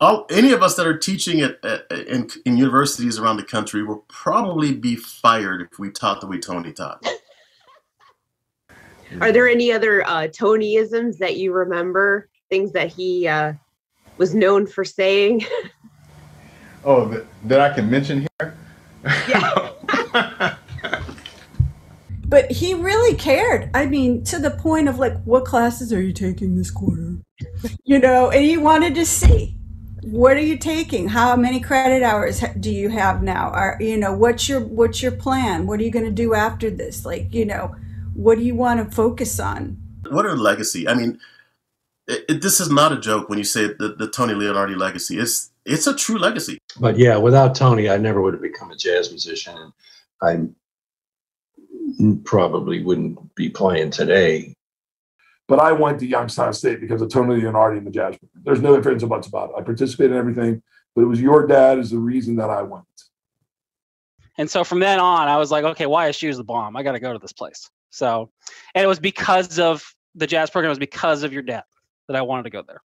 all, any of us that are teaching at, at, in, in universities around the country will probably be fired if we taught the way Tony taught. Are there any other uh, Tonyisms that you remember? Things that he uh, was known for saying. oh, that, that I can mention here? Yeah. but he really cared. I mean, to the point of like, what classes are you taking this quarter? you know, and he wanted to see what are you taking how many credit hours do you have now are you know what's your what's your plan what are you going to do after this like you know what do you want to focus on what a legacy i mean it, it, this is not a joke when you say the, the Tony Leonardi legacy. It's it's a true legacy. But yeah, without Tony, I never would have become a jazz musician, and I probably wouldn't be playing today. But I went to Youngstown State because of Tony Leonardi and the jazz. There's no ifs and buts about it. I participated in everything, but it was your dad is the reason that I went. And so from then on, I was like, okay, YSU is she the bomb. I got to go to this place. So, and it was because of the jazz program. It was because of your dad. That I wanted to go there.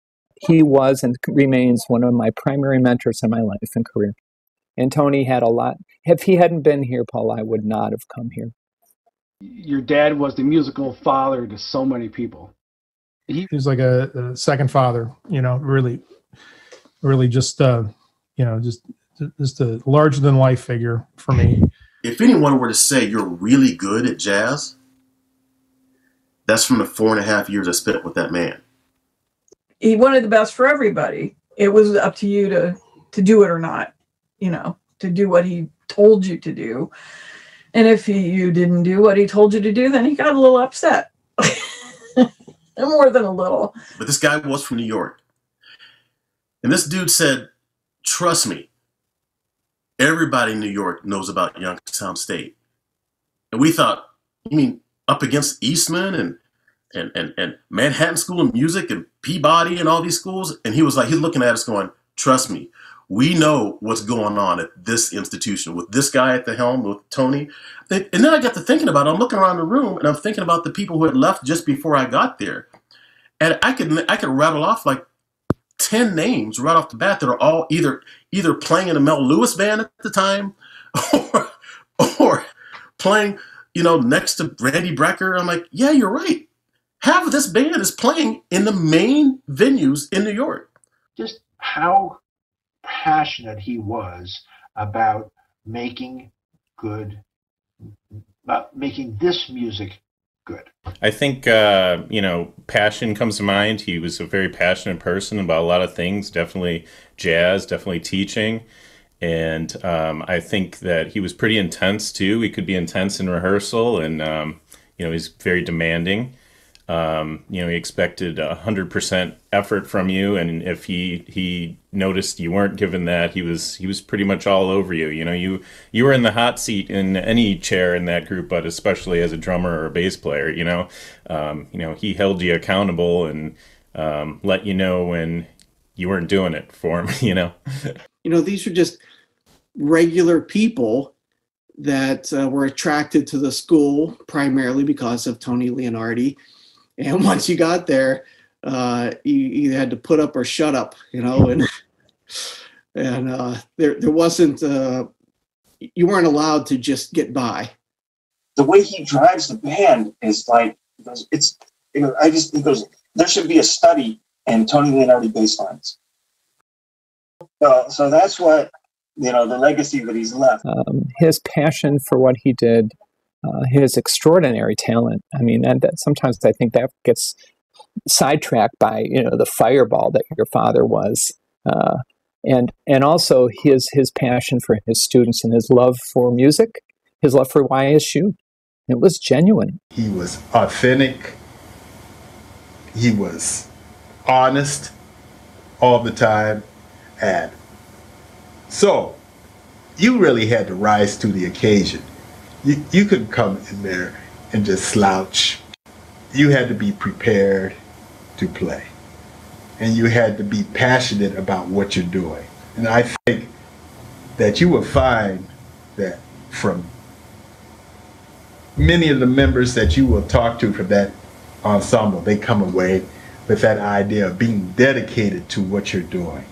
He was and remains one of my primary mentors in my life and career. And Tony had a lot. If he hadn't been here, Paul, I would not have come here. Your dad was the musical father to so many people. He was like a, a second father, you know, really, really just, uh, you know, just just a larger than life figure for me. If anyone were to say you're really good at jazz, that's from the four and a half years I spent with that man. He wanted the best for everybody. It was up to you to to do it or not, you know, to do what he told you to do. And if he, you didn't do what he told you to do, then he got a little upset. More than a little. But this guy was from New York. And this dude said, Trust me, everybody in New York knows about Youngstown State. And we thought, you mean up against Eastman and and, and, and Manhattan School of Music and Peabody and all these schools? And he was like, he's looking at us going, trust me, we know what's going on at this institution with this guy at the helm, with Tony. And then I got to thinking about it. I'm looking around the room and I'm thinking about the people who had left just before I got there. And I could I could rattle off like 10 names right off the bat that are all either either playing in a Mel Lewis band at the time or or playing, you know, next to Randy Brecker. I'm like, yeah, you're right. Half of this band is playing in the main venues in New York. Just how passionate he was about making good, about making this music good. I think uh, you know passion comes to mind. He was a very passionate person about a lot of things. Definitely jazz, definitely teaching, and um, I think that he was pretty intense too. He could be intense in rehearsal, and um, you know he's very demanding. Um, you know, he expected hundred percent effort from you, and if he he noticed you weren't given that, he was he was pretty much all over you. You know, you you were in the hot seat in any chair in that group, but especially as a drummer or a bass player. You know, um, you know he held you accountable and um, let you know when you weren't doing it for him. You know, you know these are just regular people that uh, were attracted to the school primarily because of Tony Leonardi and once you got there, uh, you either had to put up or shut up, you know, and and uh, there there wasn't uh, you weren't allowed to just get by. The way he drives the band is like it's you know I just he goes there should be a study in Tony Leonardi bass lines. So so that's what you know the legacy that he's left. Um, his passion for what he did uh, his extraordinary talent. I mean, that, sometimes I think that gets sidetracked by you know the fireball that your father was, uh, and and also his his passion for his students and his love for music, his love for YSU. It was genuine. He was authentic. He was honest all the time, and so you really had to rise to the occasion you, you could come in there and just slouch. You had to be prepared to play. And you had to be passionate about what you're doing. And I think that you will find that from many of the members that you will talk to from that ensemble, they come away with that idea of being dedicated to what you're doing.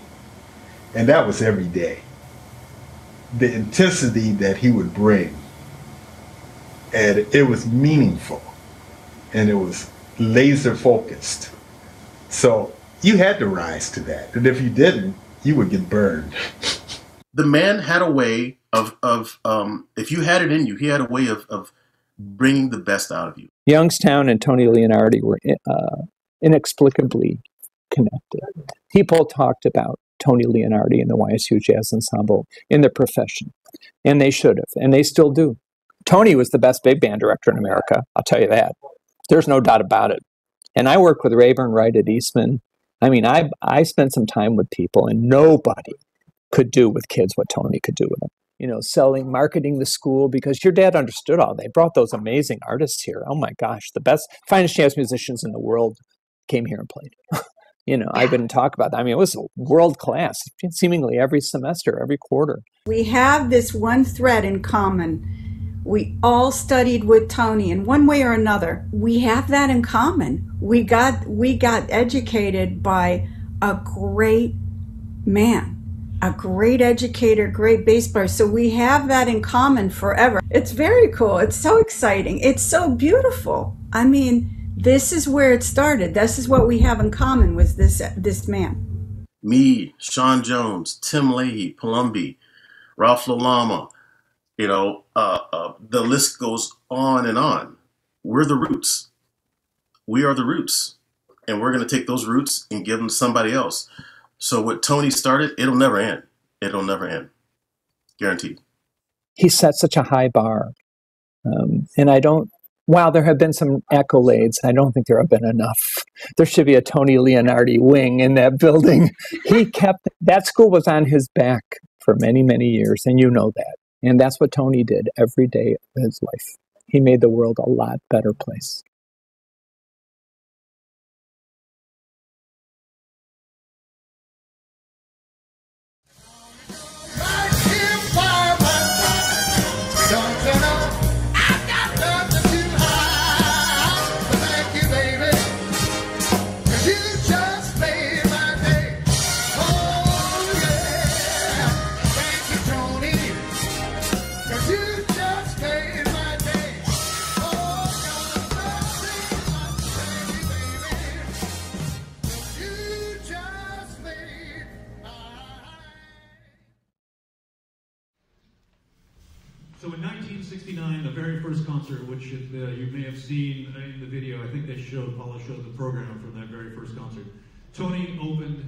And that was every day. The intensity that he would bring and it was meaningful and it was laser focused. So you had to rise to that. And if you didn't, you would get burned. The man had a way of, of um, if you had it in you, he had a way of, of bringing the best out of you. Youngstown and Tony Leonardi were uh, inexplicably connected. People talked about Tony Leonardi and the YSU Jazz Ensemble in their profession, and they should have, and they still do. Tony was the best big band director in America. I'll tell you that. There's no doubt about it. And I worked with Rayburn Wright at Eastman. I mean, I I spent some time with people, and nobody could do with kids what Tony could do with them. You know, selling, marketing the school because your dad understood all. They brought those amazing artists here. Oh my gosh, the best, finest jazz musicians in the world came here and played. you know, I wouldn't talk about that. I mean, it was world class, seemingly every semester, every quarter. We have this one thread in common We all studied with Tony in one way or another. We have that in common. We got we got educated by a great man, a great educator, great bass player. So we have that in common forever. It's very cool. It's so exciting. It's so beautiful. I mean, this is where it started. This is what we have in common with this this man. Me, Sean Jones, Tim Leahy, Palumbi, Ralph Lalama, you know, uh, uh, the list goes on and on. We're the roots. We are the roots. And we're going to take those roots and give them to somebody else. So what Tony started, it'll never end. It'll never end. Guaranteed. He set such a high bar. Um, and I don't, while there have been some accolades, I don't think there have been enough. There should be a Tony Leonardi wing in that building. He kept, that school was on his back for many, many years, and you know that. And that's what Tony did every day of his life. He made the world a lot better place. 1969, the very first concert, which uh, you may have seen in the video, I think they showed, Paula showed the program from that very first concert. Tony opened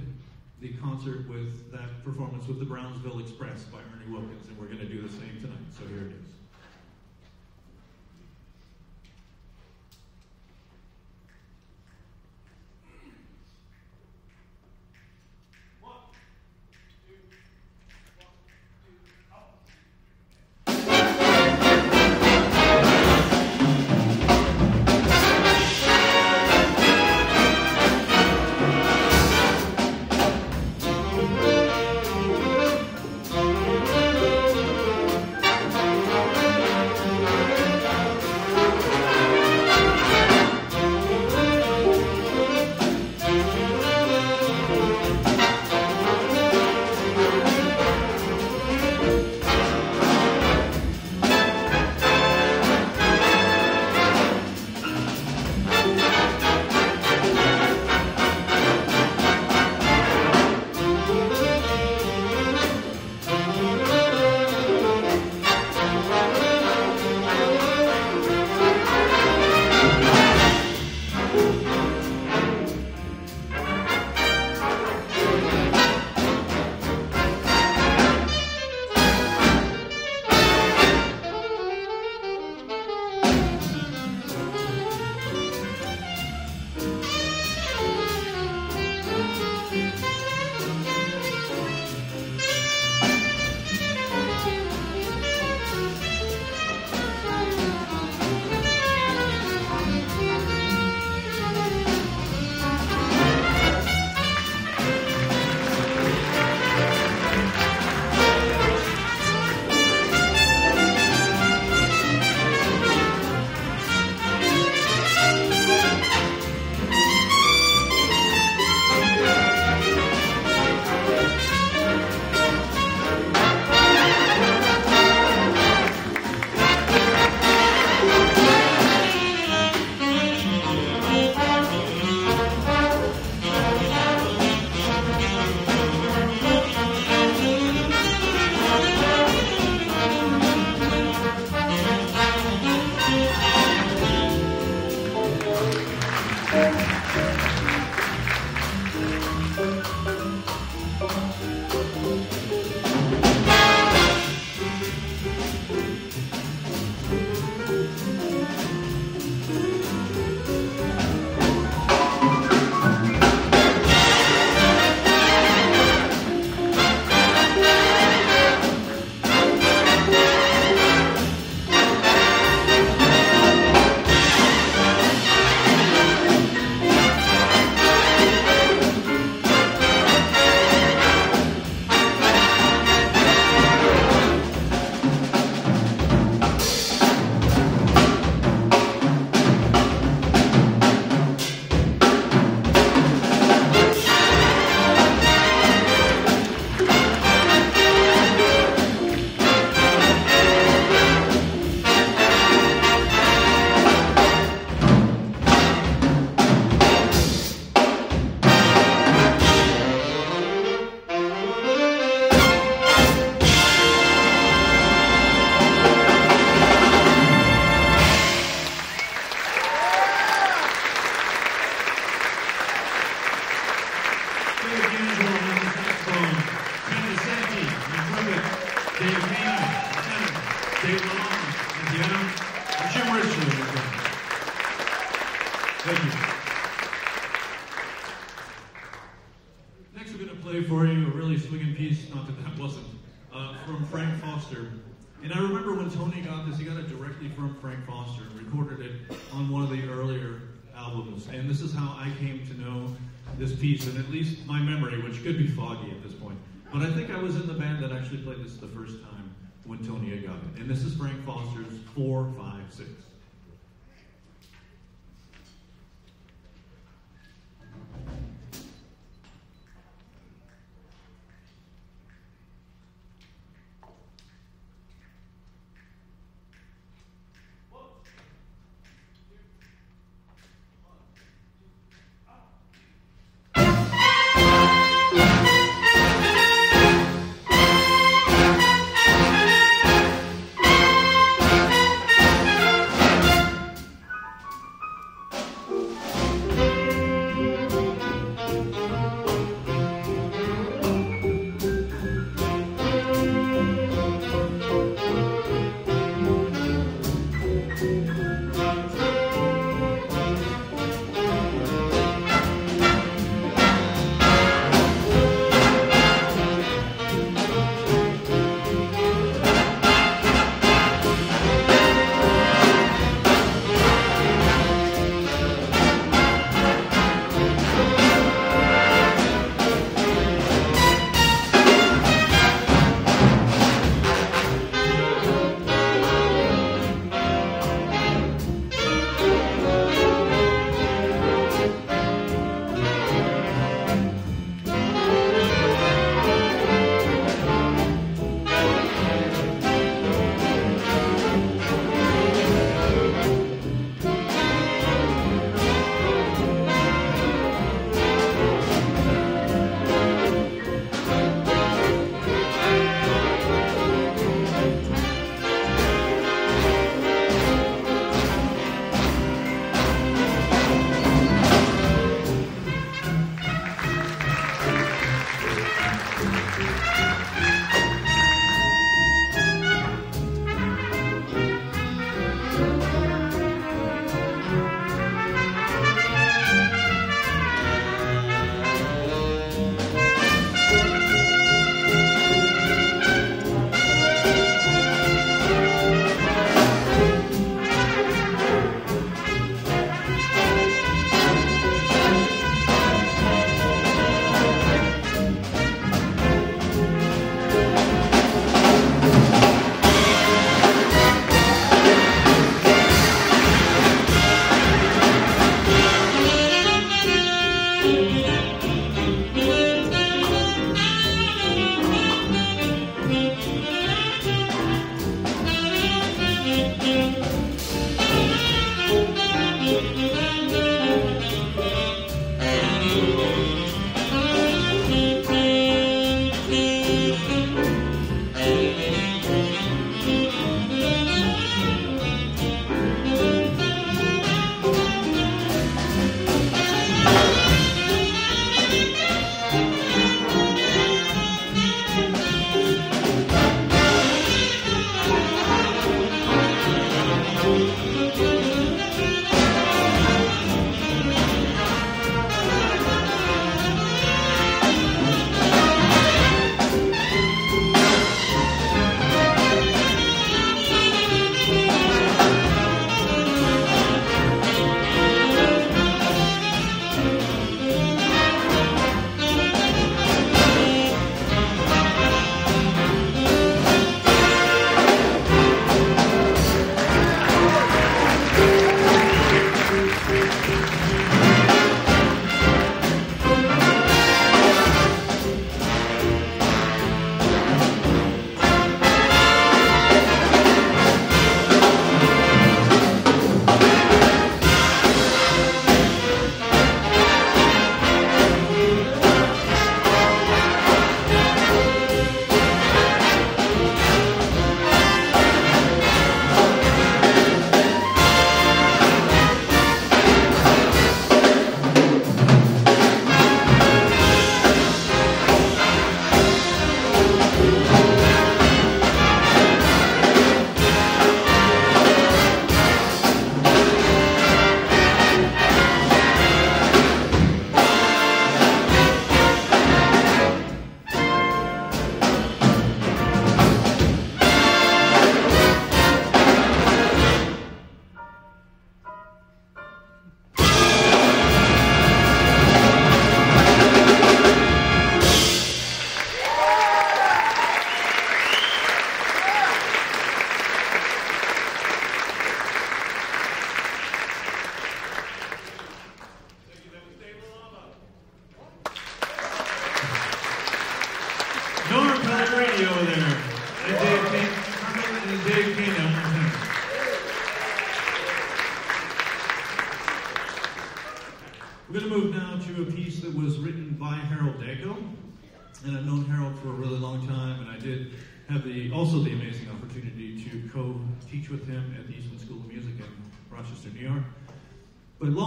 the concert with that performance with the Brownsville Express by Ernie Wilkins, and we're going to do the same tonight. So here it is.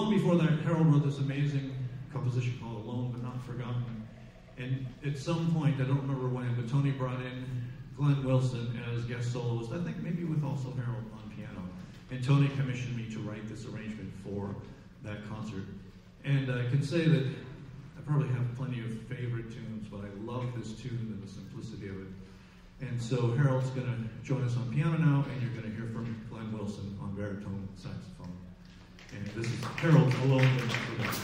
long before that, Harold wrote this amazing composition called Alone But Not Forgotten. And at some point, I don't remember when, but Tony brought in Glenn Wilson as guest soloist, I think maybe with also Harold on piano. And Tony commissioned me to write this arrangement for that concert. And I can say that I probably have plenty of favorite tunes, but I love this tune and the simplicity of it. And so Harold's going to join us on piano now, and you're going to hear from Glenn Wilson on baritone saxophone. This is Harold Alone Not Forgotten.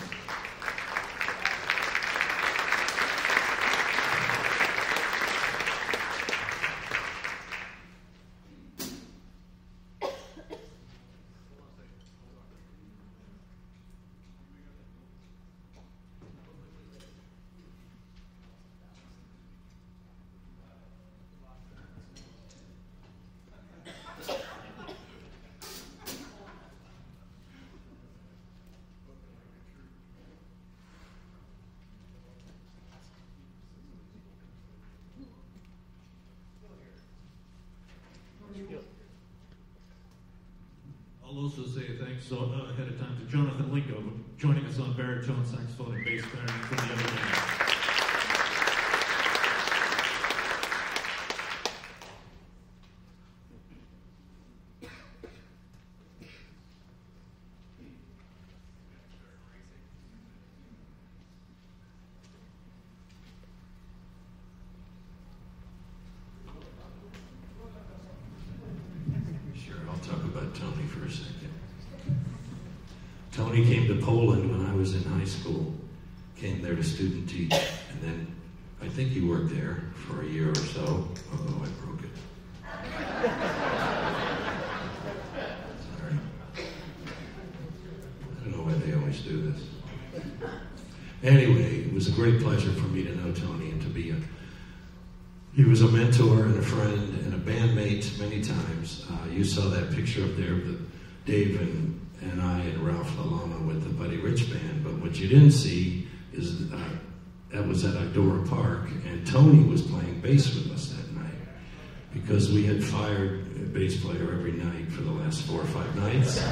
I'll also say thanks so, uh, ahead of time to Jonathan Linko, joining us on baritone, saxophone, and bass clarinet from the other band. Sure, I'll talk about Tony for a second. Tony came to Poland when I was in high school, came there to student teach, and then I think he worked there for a year or so, although I broke it. Sorry. I don't know why they always do this. Anyway, it was a great pleasure for me to know Tony and to be a he was a mentor and a friend and a bandmate many times. Uh, you saw that picture up there of Dave and, and I and Ralph Lalama with the Buddy Rich band. But what you didn't see is uh, that was at Idora Park, and Tony was playing bass with us that night because we had fired a bass player every night for the last four or five nights.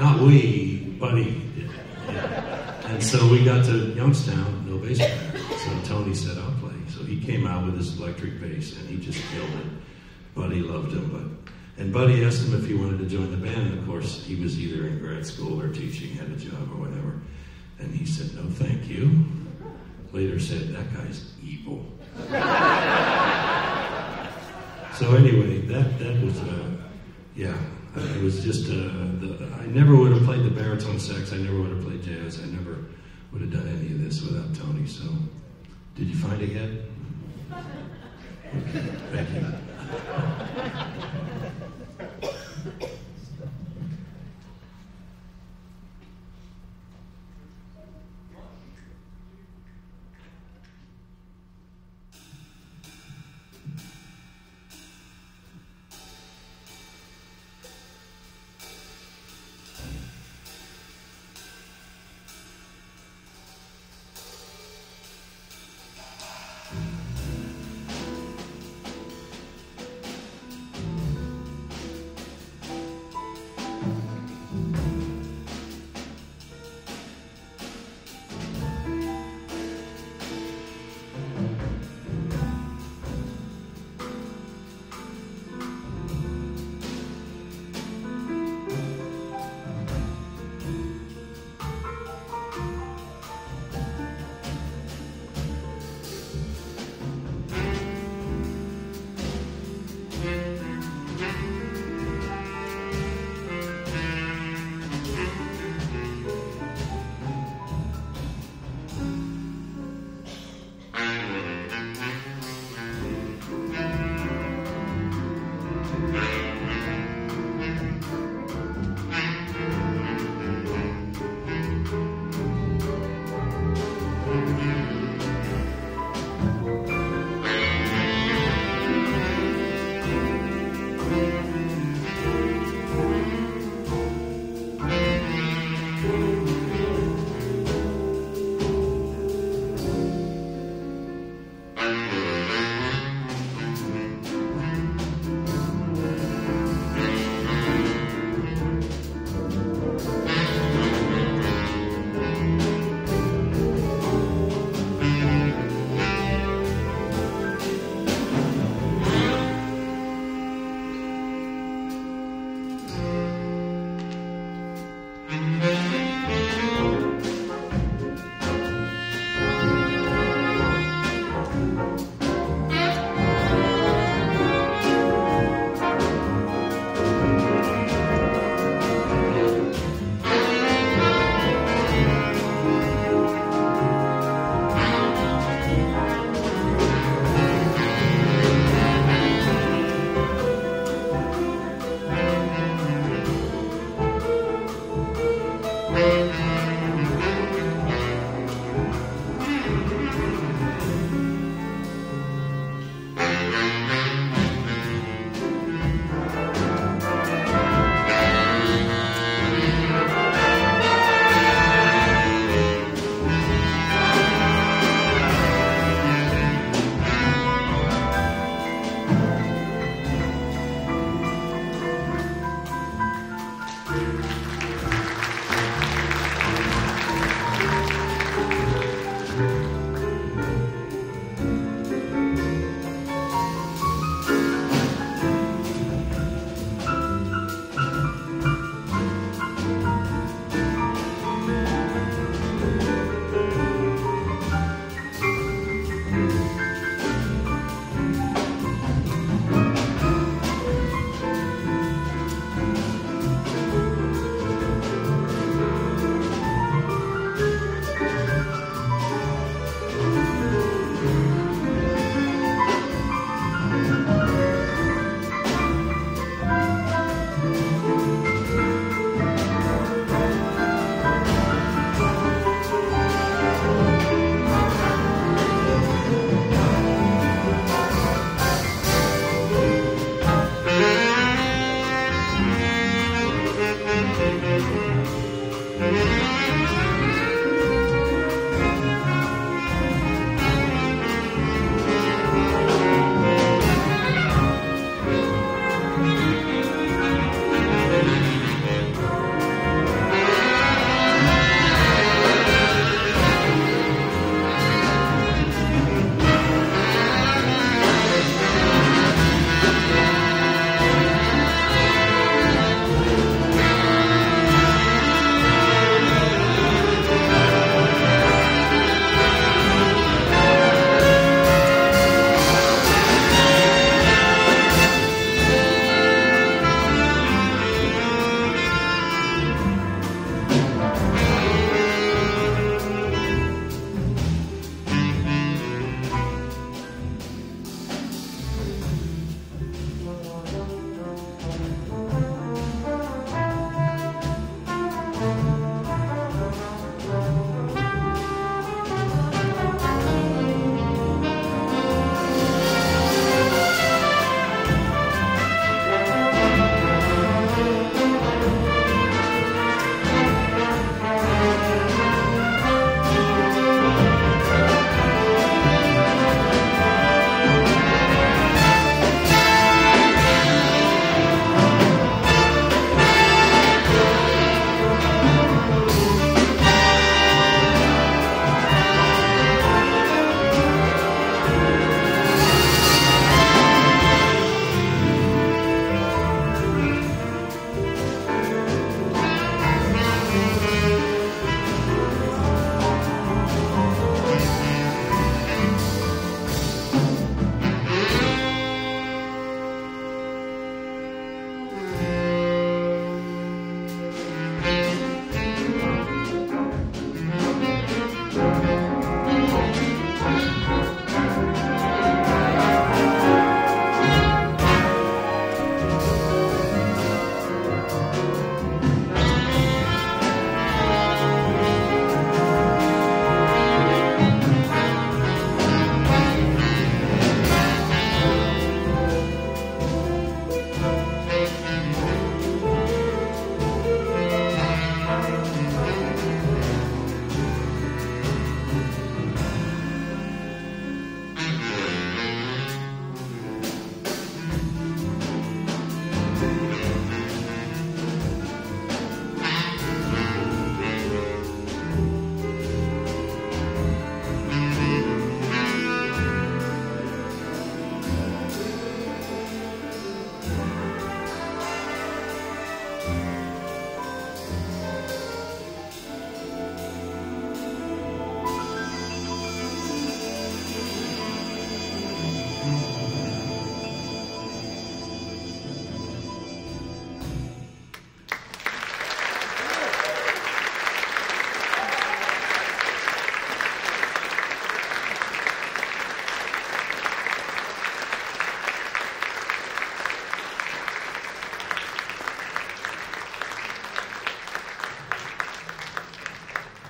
Not we, Buddy did. Yeah. And so we got to Youngstown, no bass player. So Tony said, I'll play. So he came out with his electric bass and he just killed it. Buddy loved him. But and Buddy asked him if he wanted to join the band. And of course, he was either in grad school or teaching, had a job or whatever. And he said, no, thank you. Later said, that guy's evil. so anyway, that, that was, uh, yeah, it was just, uh, the, I never would have played the baritone sax. I never would have played jazz. I never would have done any of this without Tony. So, did you find it yet? Okay, thank you.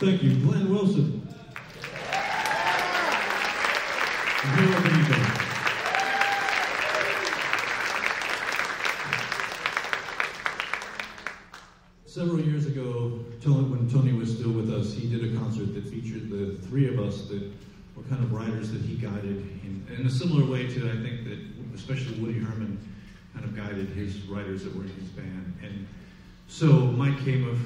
Thank you, Glenn Wilson. Several years ago, when Tony was still with us, he did a concert that featured the three of us that were kind of writers that he guided in, in a similar way to, I think, that especially Woody Herman kind of guided his writers that were in his band. And so Mike Kamuf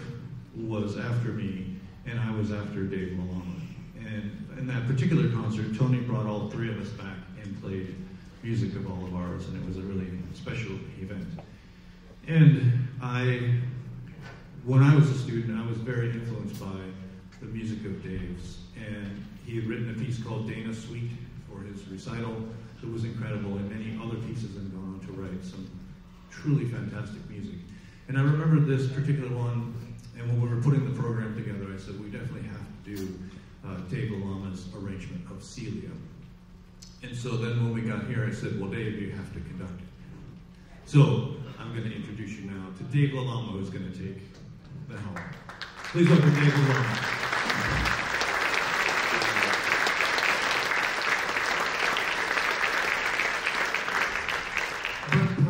was after me, and I was after Dave Lalama. And in that particular concert, Tony brought all three of us back and played music of all of ours, and it was a really special event. And I, when I was a student, I was very influenced by the music of Dave's. And he had written a piece called Dana Sweet for his recital that was incredible, and many other pieces and gone on to write some truly fantastic music. And I remember this particular one, and when we were putting the program together, I said, we definitely have to do uh, Dave Lalama's arrangement of Celia. And so then when we got here, I said, well, Dave, you have to conduct it. So I'm going to introduce you now to Dave Lalama, who's going to take the helm. Please welcome Dave Lalama.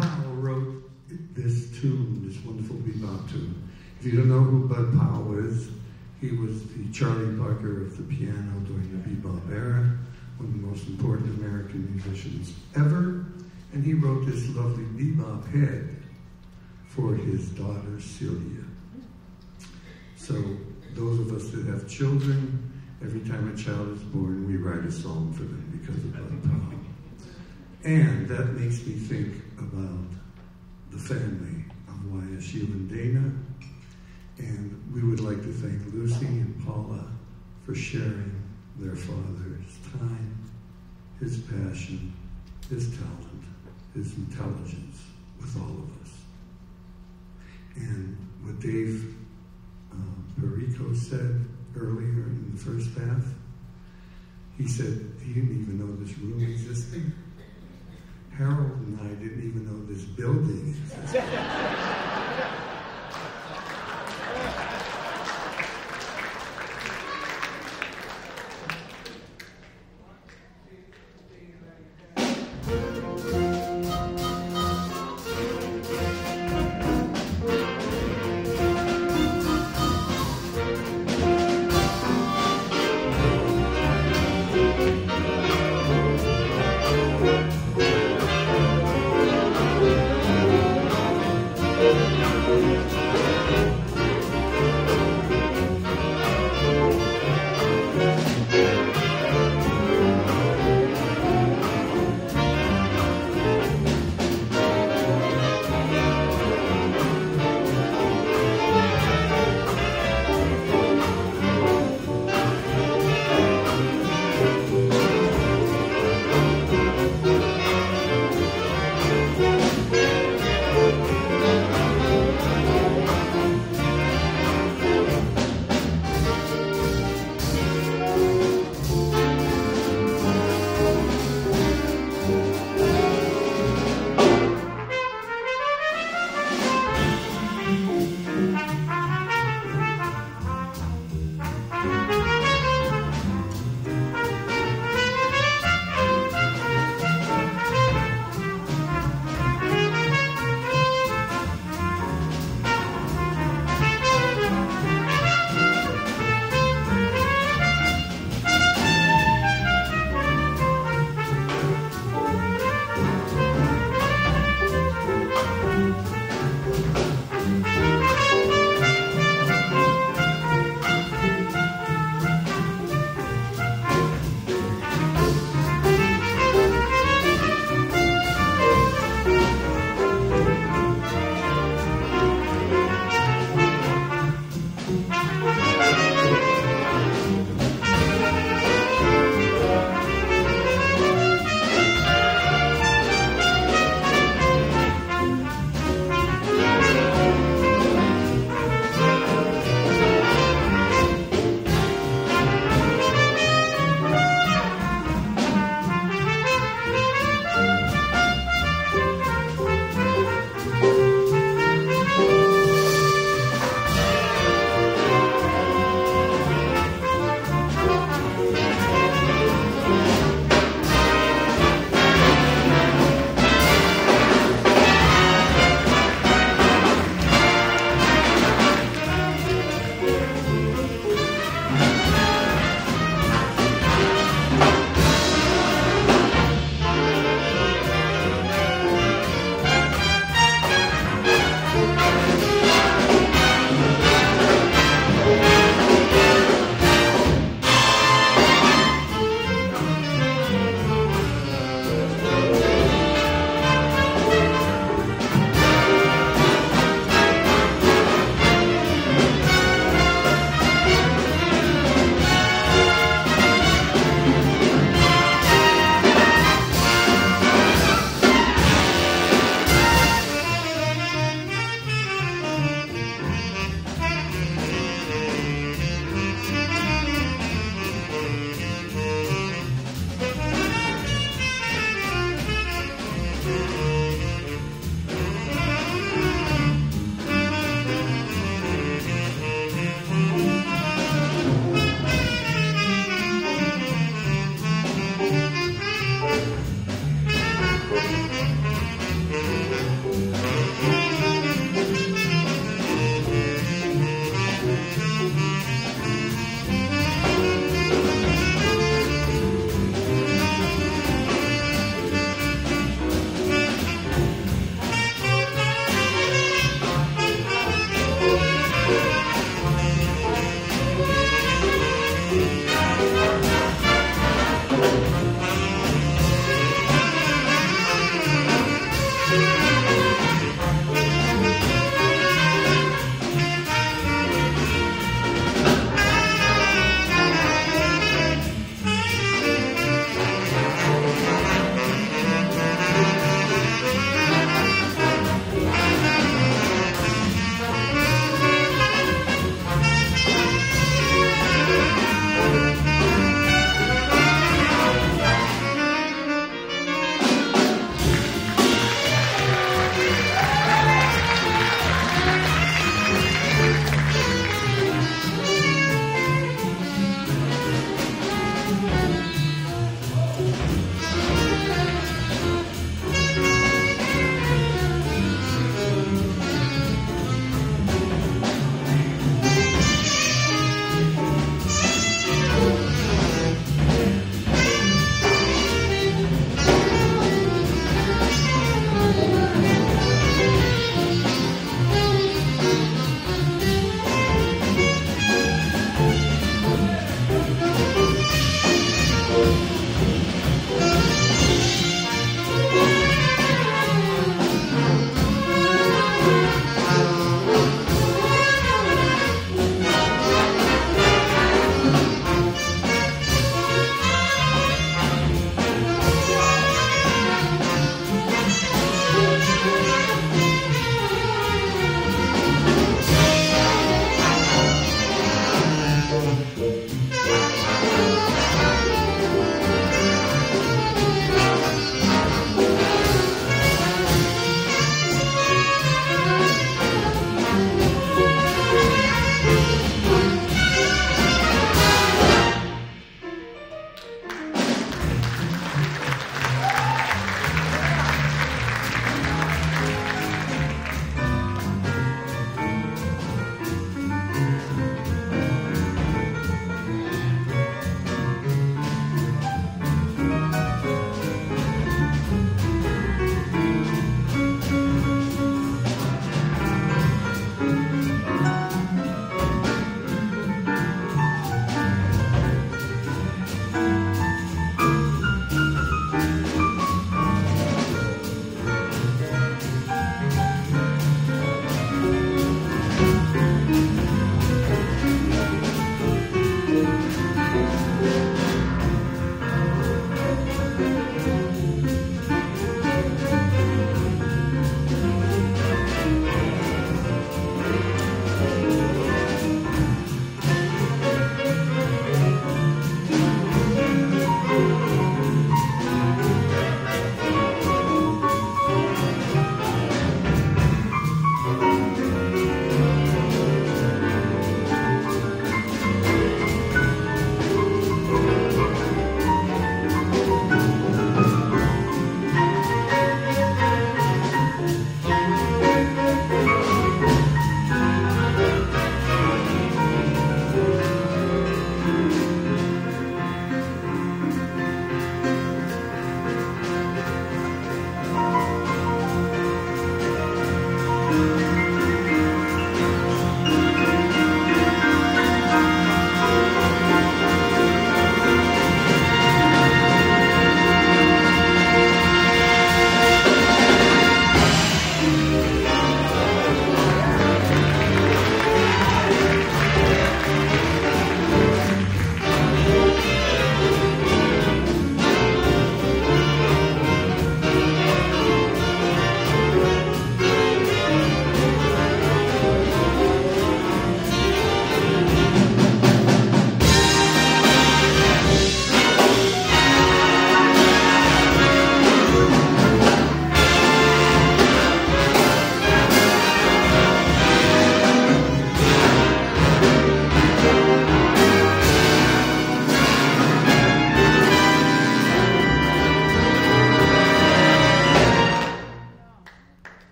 Powell wrote this tune, this wonderful bebop tune. If you don't know who Bud Powell is, he was the Charlie Parker of the piano during the bebop era, one of the most important American musicians ever. And he wrote this lovely bebop head for his daughter Celia. So those of us that have children, every time a child is born, we write a song for them because of Bud Powell. And that makes me think about the family of Wyatt, Sheila, and Dana. And we would like to thank Lucy and Paula for sharing their father's time, his passion, his talent, his intelligence with all of us. And what Dave uh, Perico said earlier in the first half, he said he didn't even know this room existed. Harold and I didn't even know this building existed.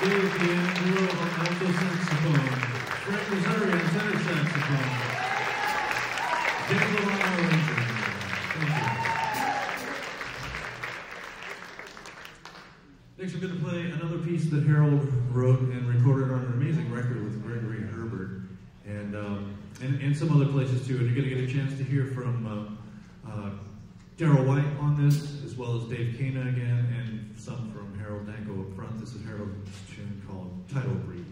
Dave on Frank on saxophone, to play another piece that Harold wrote and recorded on an amazing record with Gregory Herbert, and um, and, and some other places too. And you're going to get a chance to hear from uh, uh, Daryl White on this, as well as Dave Kana again, and some from Harold Danko up front. This is Harold's tune called Tidal Breeze.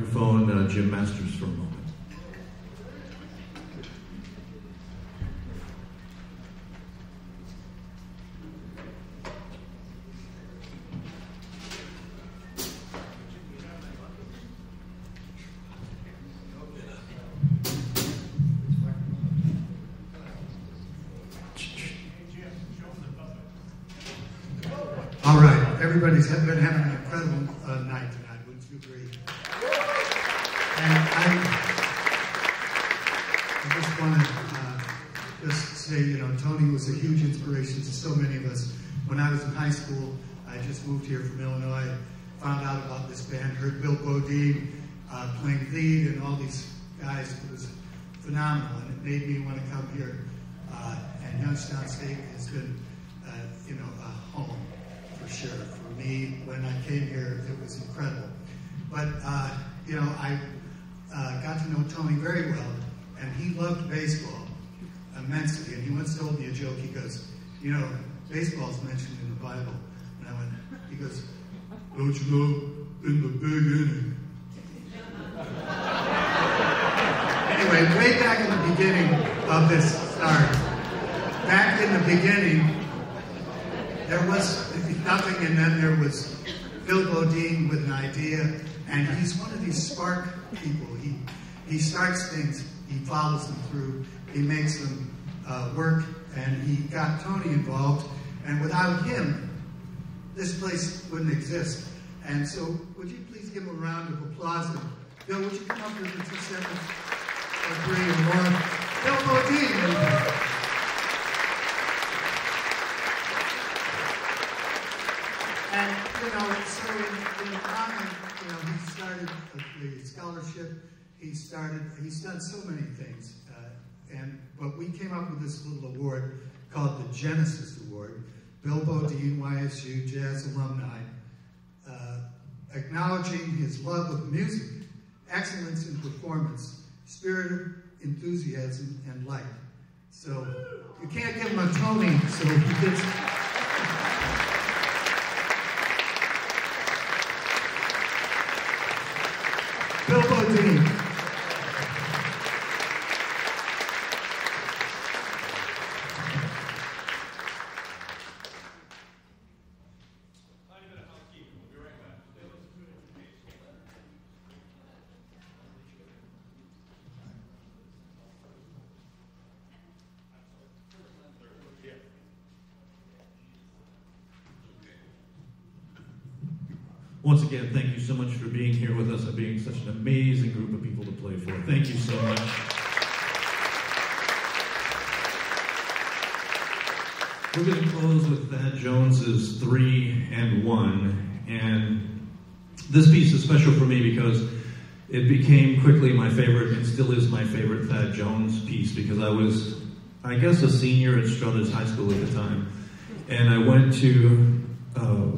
Microphone uh, Jim Masters for a moment. All right, everybody's been having an incredible uh, night tonight, wouldn't you agree? And I, I just want to uh, just say, you know, Tony was a huge inspiration to so many of us. When I was in high school, I just moved here from Illinois, found out about this band, heard Bill Bodine uh, playing lead and all these guys. It was phenomenal, and it made me want to come here. Uh, and Youngstown State has been, uh, you know, a home for sure. For me, when I came here, it was incredible. But, uh, you know, I uh, got to know Tony very well, and he loved baseball immensely. And he once told me a joke. He goes, you know, baseball's mentioned in the Bible. And I went, he goes, don't you know, in the big inning. anyway, way back in the beginning of this start, back in the beginning, there was nothing, and then there was Bill Bodine with an idea, and he's one of these spark people. He he starts things, he follows them through, he makes them uh, work, and he got Tony involved. And without him, this place wouldn't exist. And so, would you please give him a round of applause? And Bill, would you come up here for two seconds or three or more? Bill Bodine. And, you know, so in, in common, started the scholarship. He started, he's done so many things. Uh, and, but we came up with this little award called the Genesis Award. Bill Bodine, YSU Jazz Alumni, uh, acknowledging his love of music, excellence in performance, spirit, enthusiasm, and light. So you can't give him a Tony, so he gets. Bill Bodine. Once again, thank you so much for being here with us and being such an amazing group of people to play for. Thank you so much. We're going to close with Thad Jones's Three and One. And this piece is special for me because it became quickly my favorite and still is my favorite Thad Jones piece because I was, I guess, a senior at Struthers High School at the time. And I went to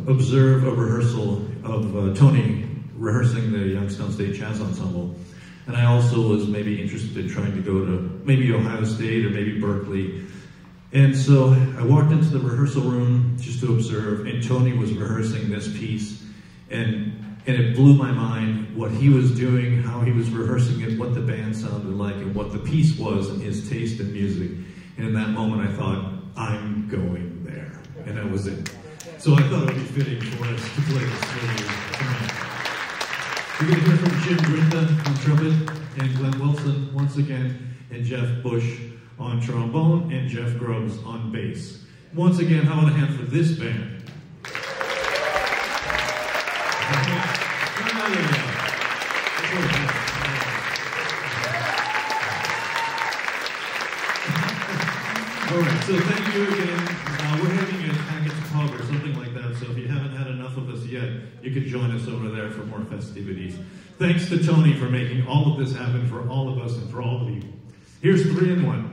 observe a rehearsal of uh, Tony rehearsing the Youngstown State Jazz Ensemble. And I also was maybe interested in trying to go to maybe Ohio State or maybe Berklee. And so I walked into the rehearsal room just to observe, and Tony was rehearsing this piece. And, and it blew my mind what he was doing, how he was rehearsing it, what the band sounded like, and what the piece was, and his taste in music. And in that moment, I thought, I'm going there. And that was it. So I thought it would be fitting for us to play this for you tonight. We're going to hear from Jim Grinta on trumpet, and Glenn Wilson once again, and Jeff Bush on trombone, and Jeff Grubbs on bass. Once again, how about a hand for this band? All right, so thank you again. Uh, we're having a package pub or something like that, so if you haven't had enough of us yet, you can join us over there for more festivities. Thanks to Tony for making all of this happen for all of us and for all of you. Here's Three and One.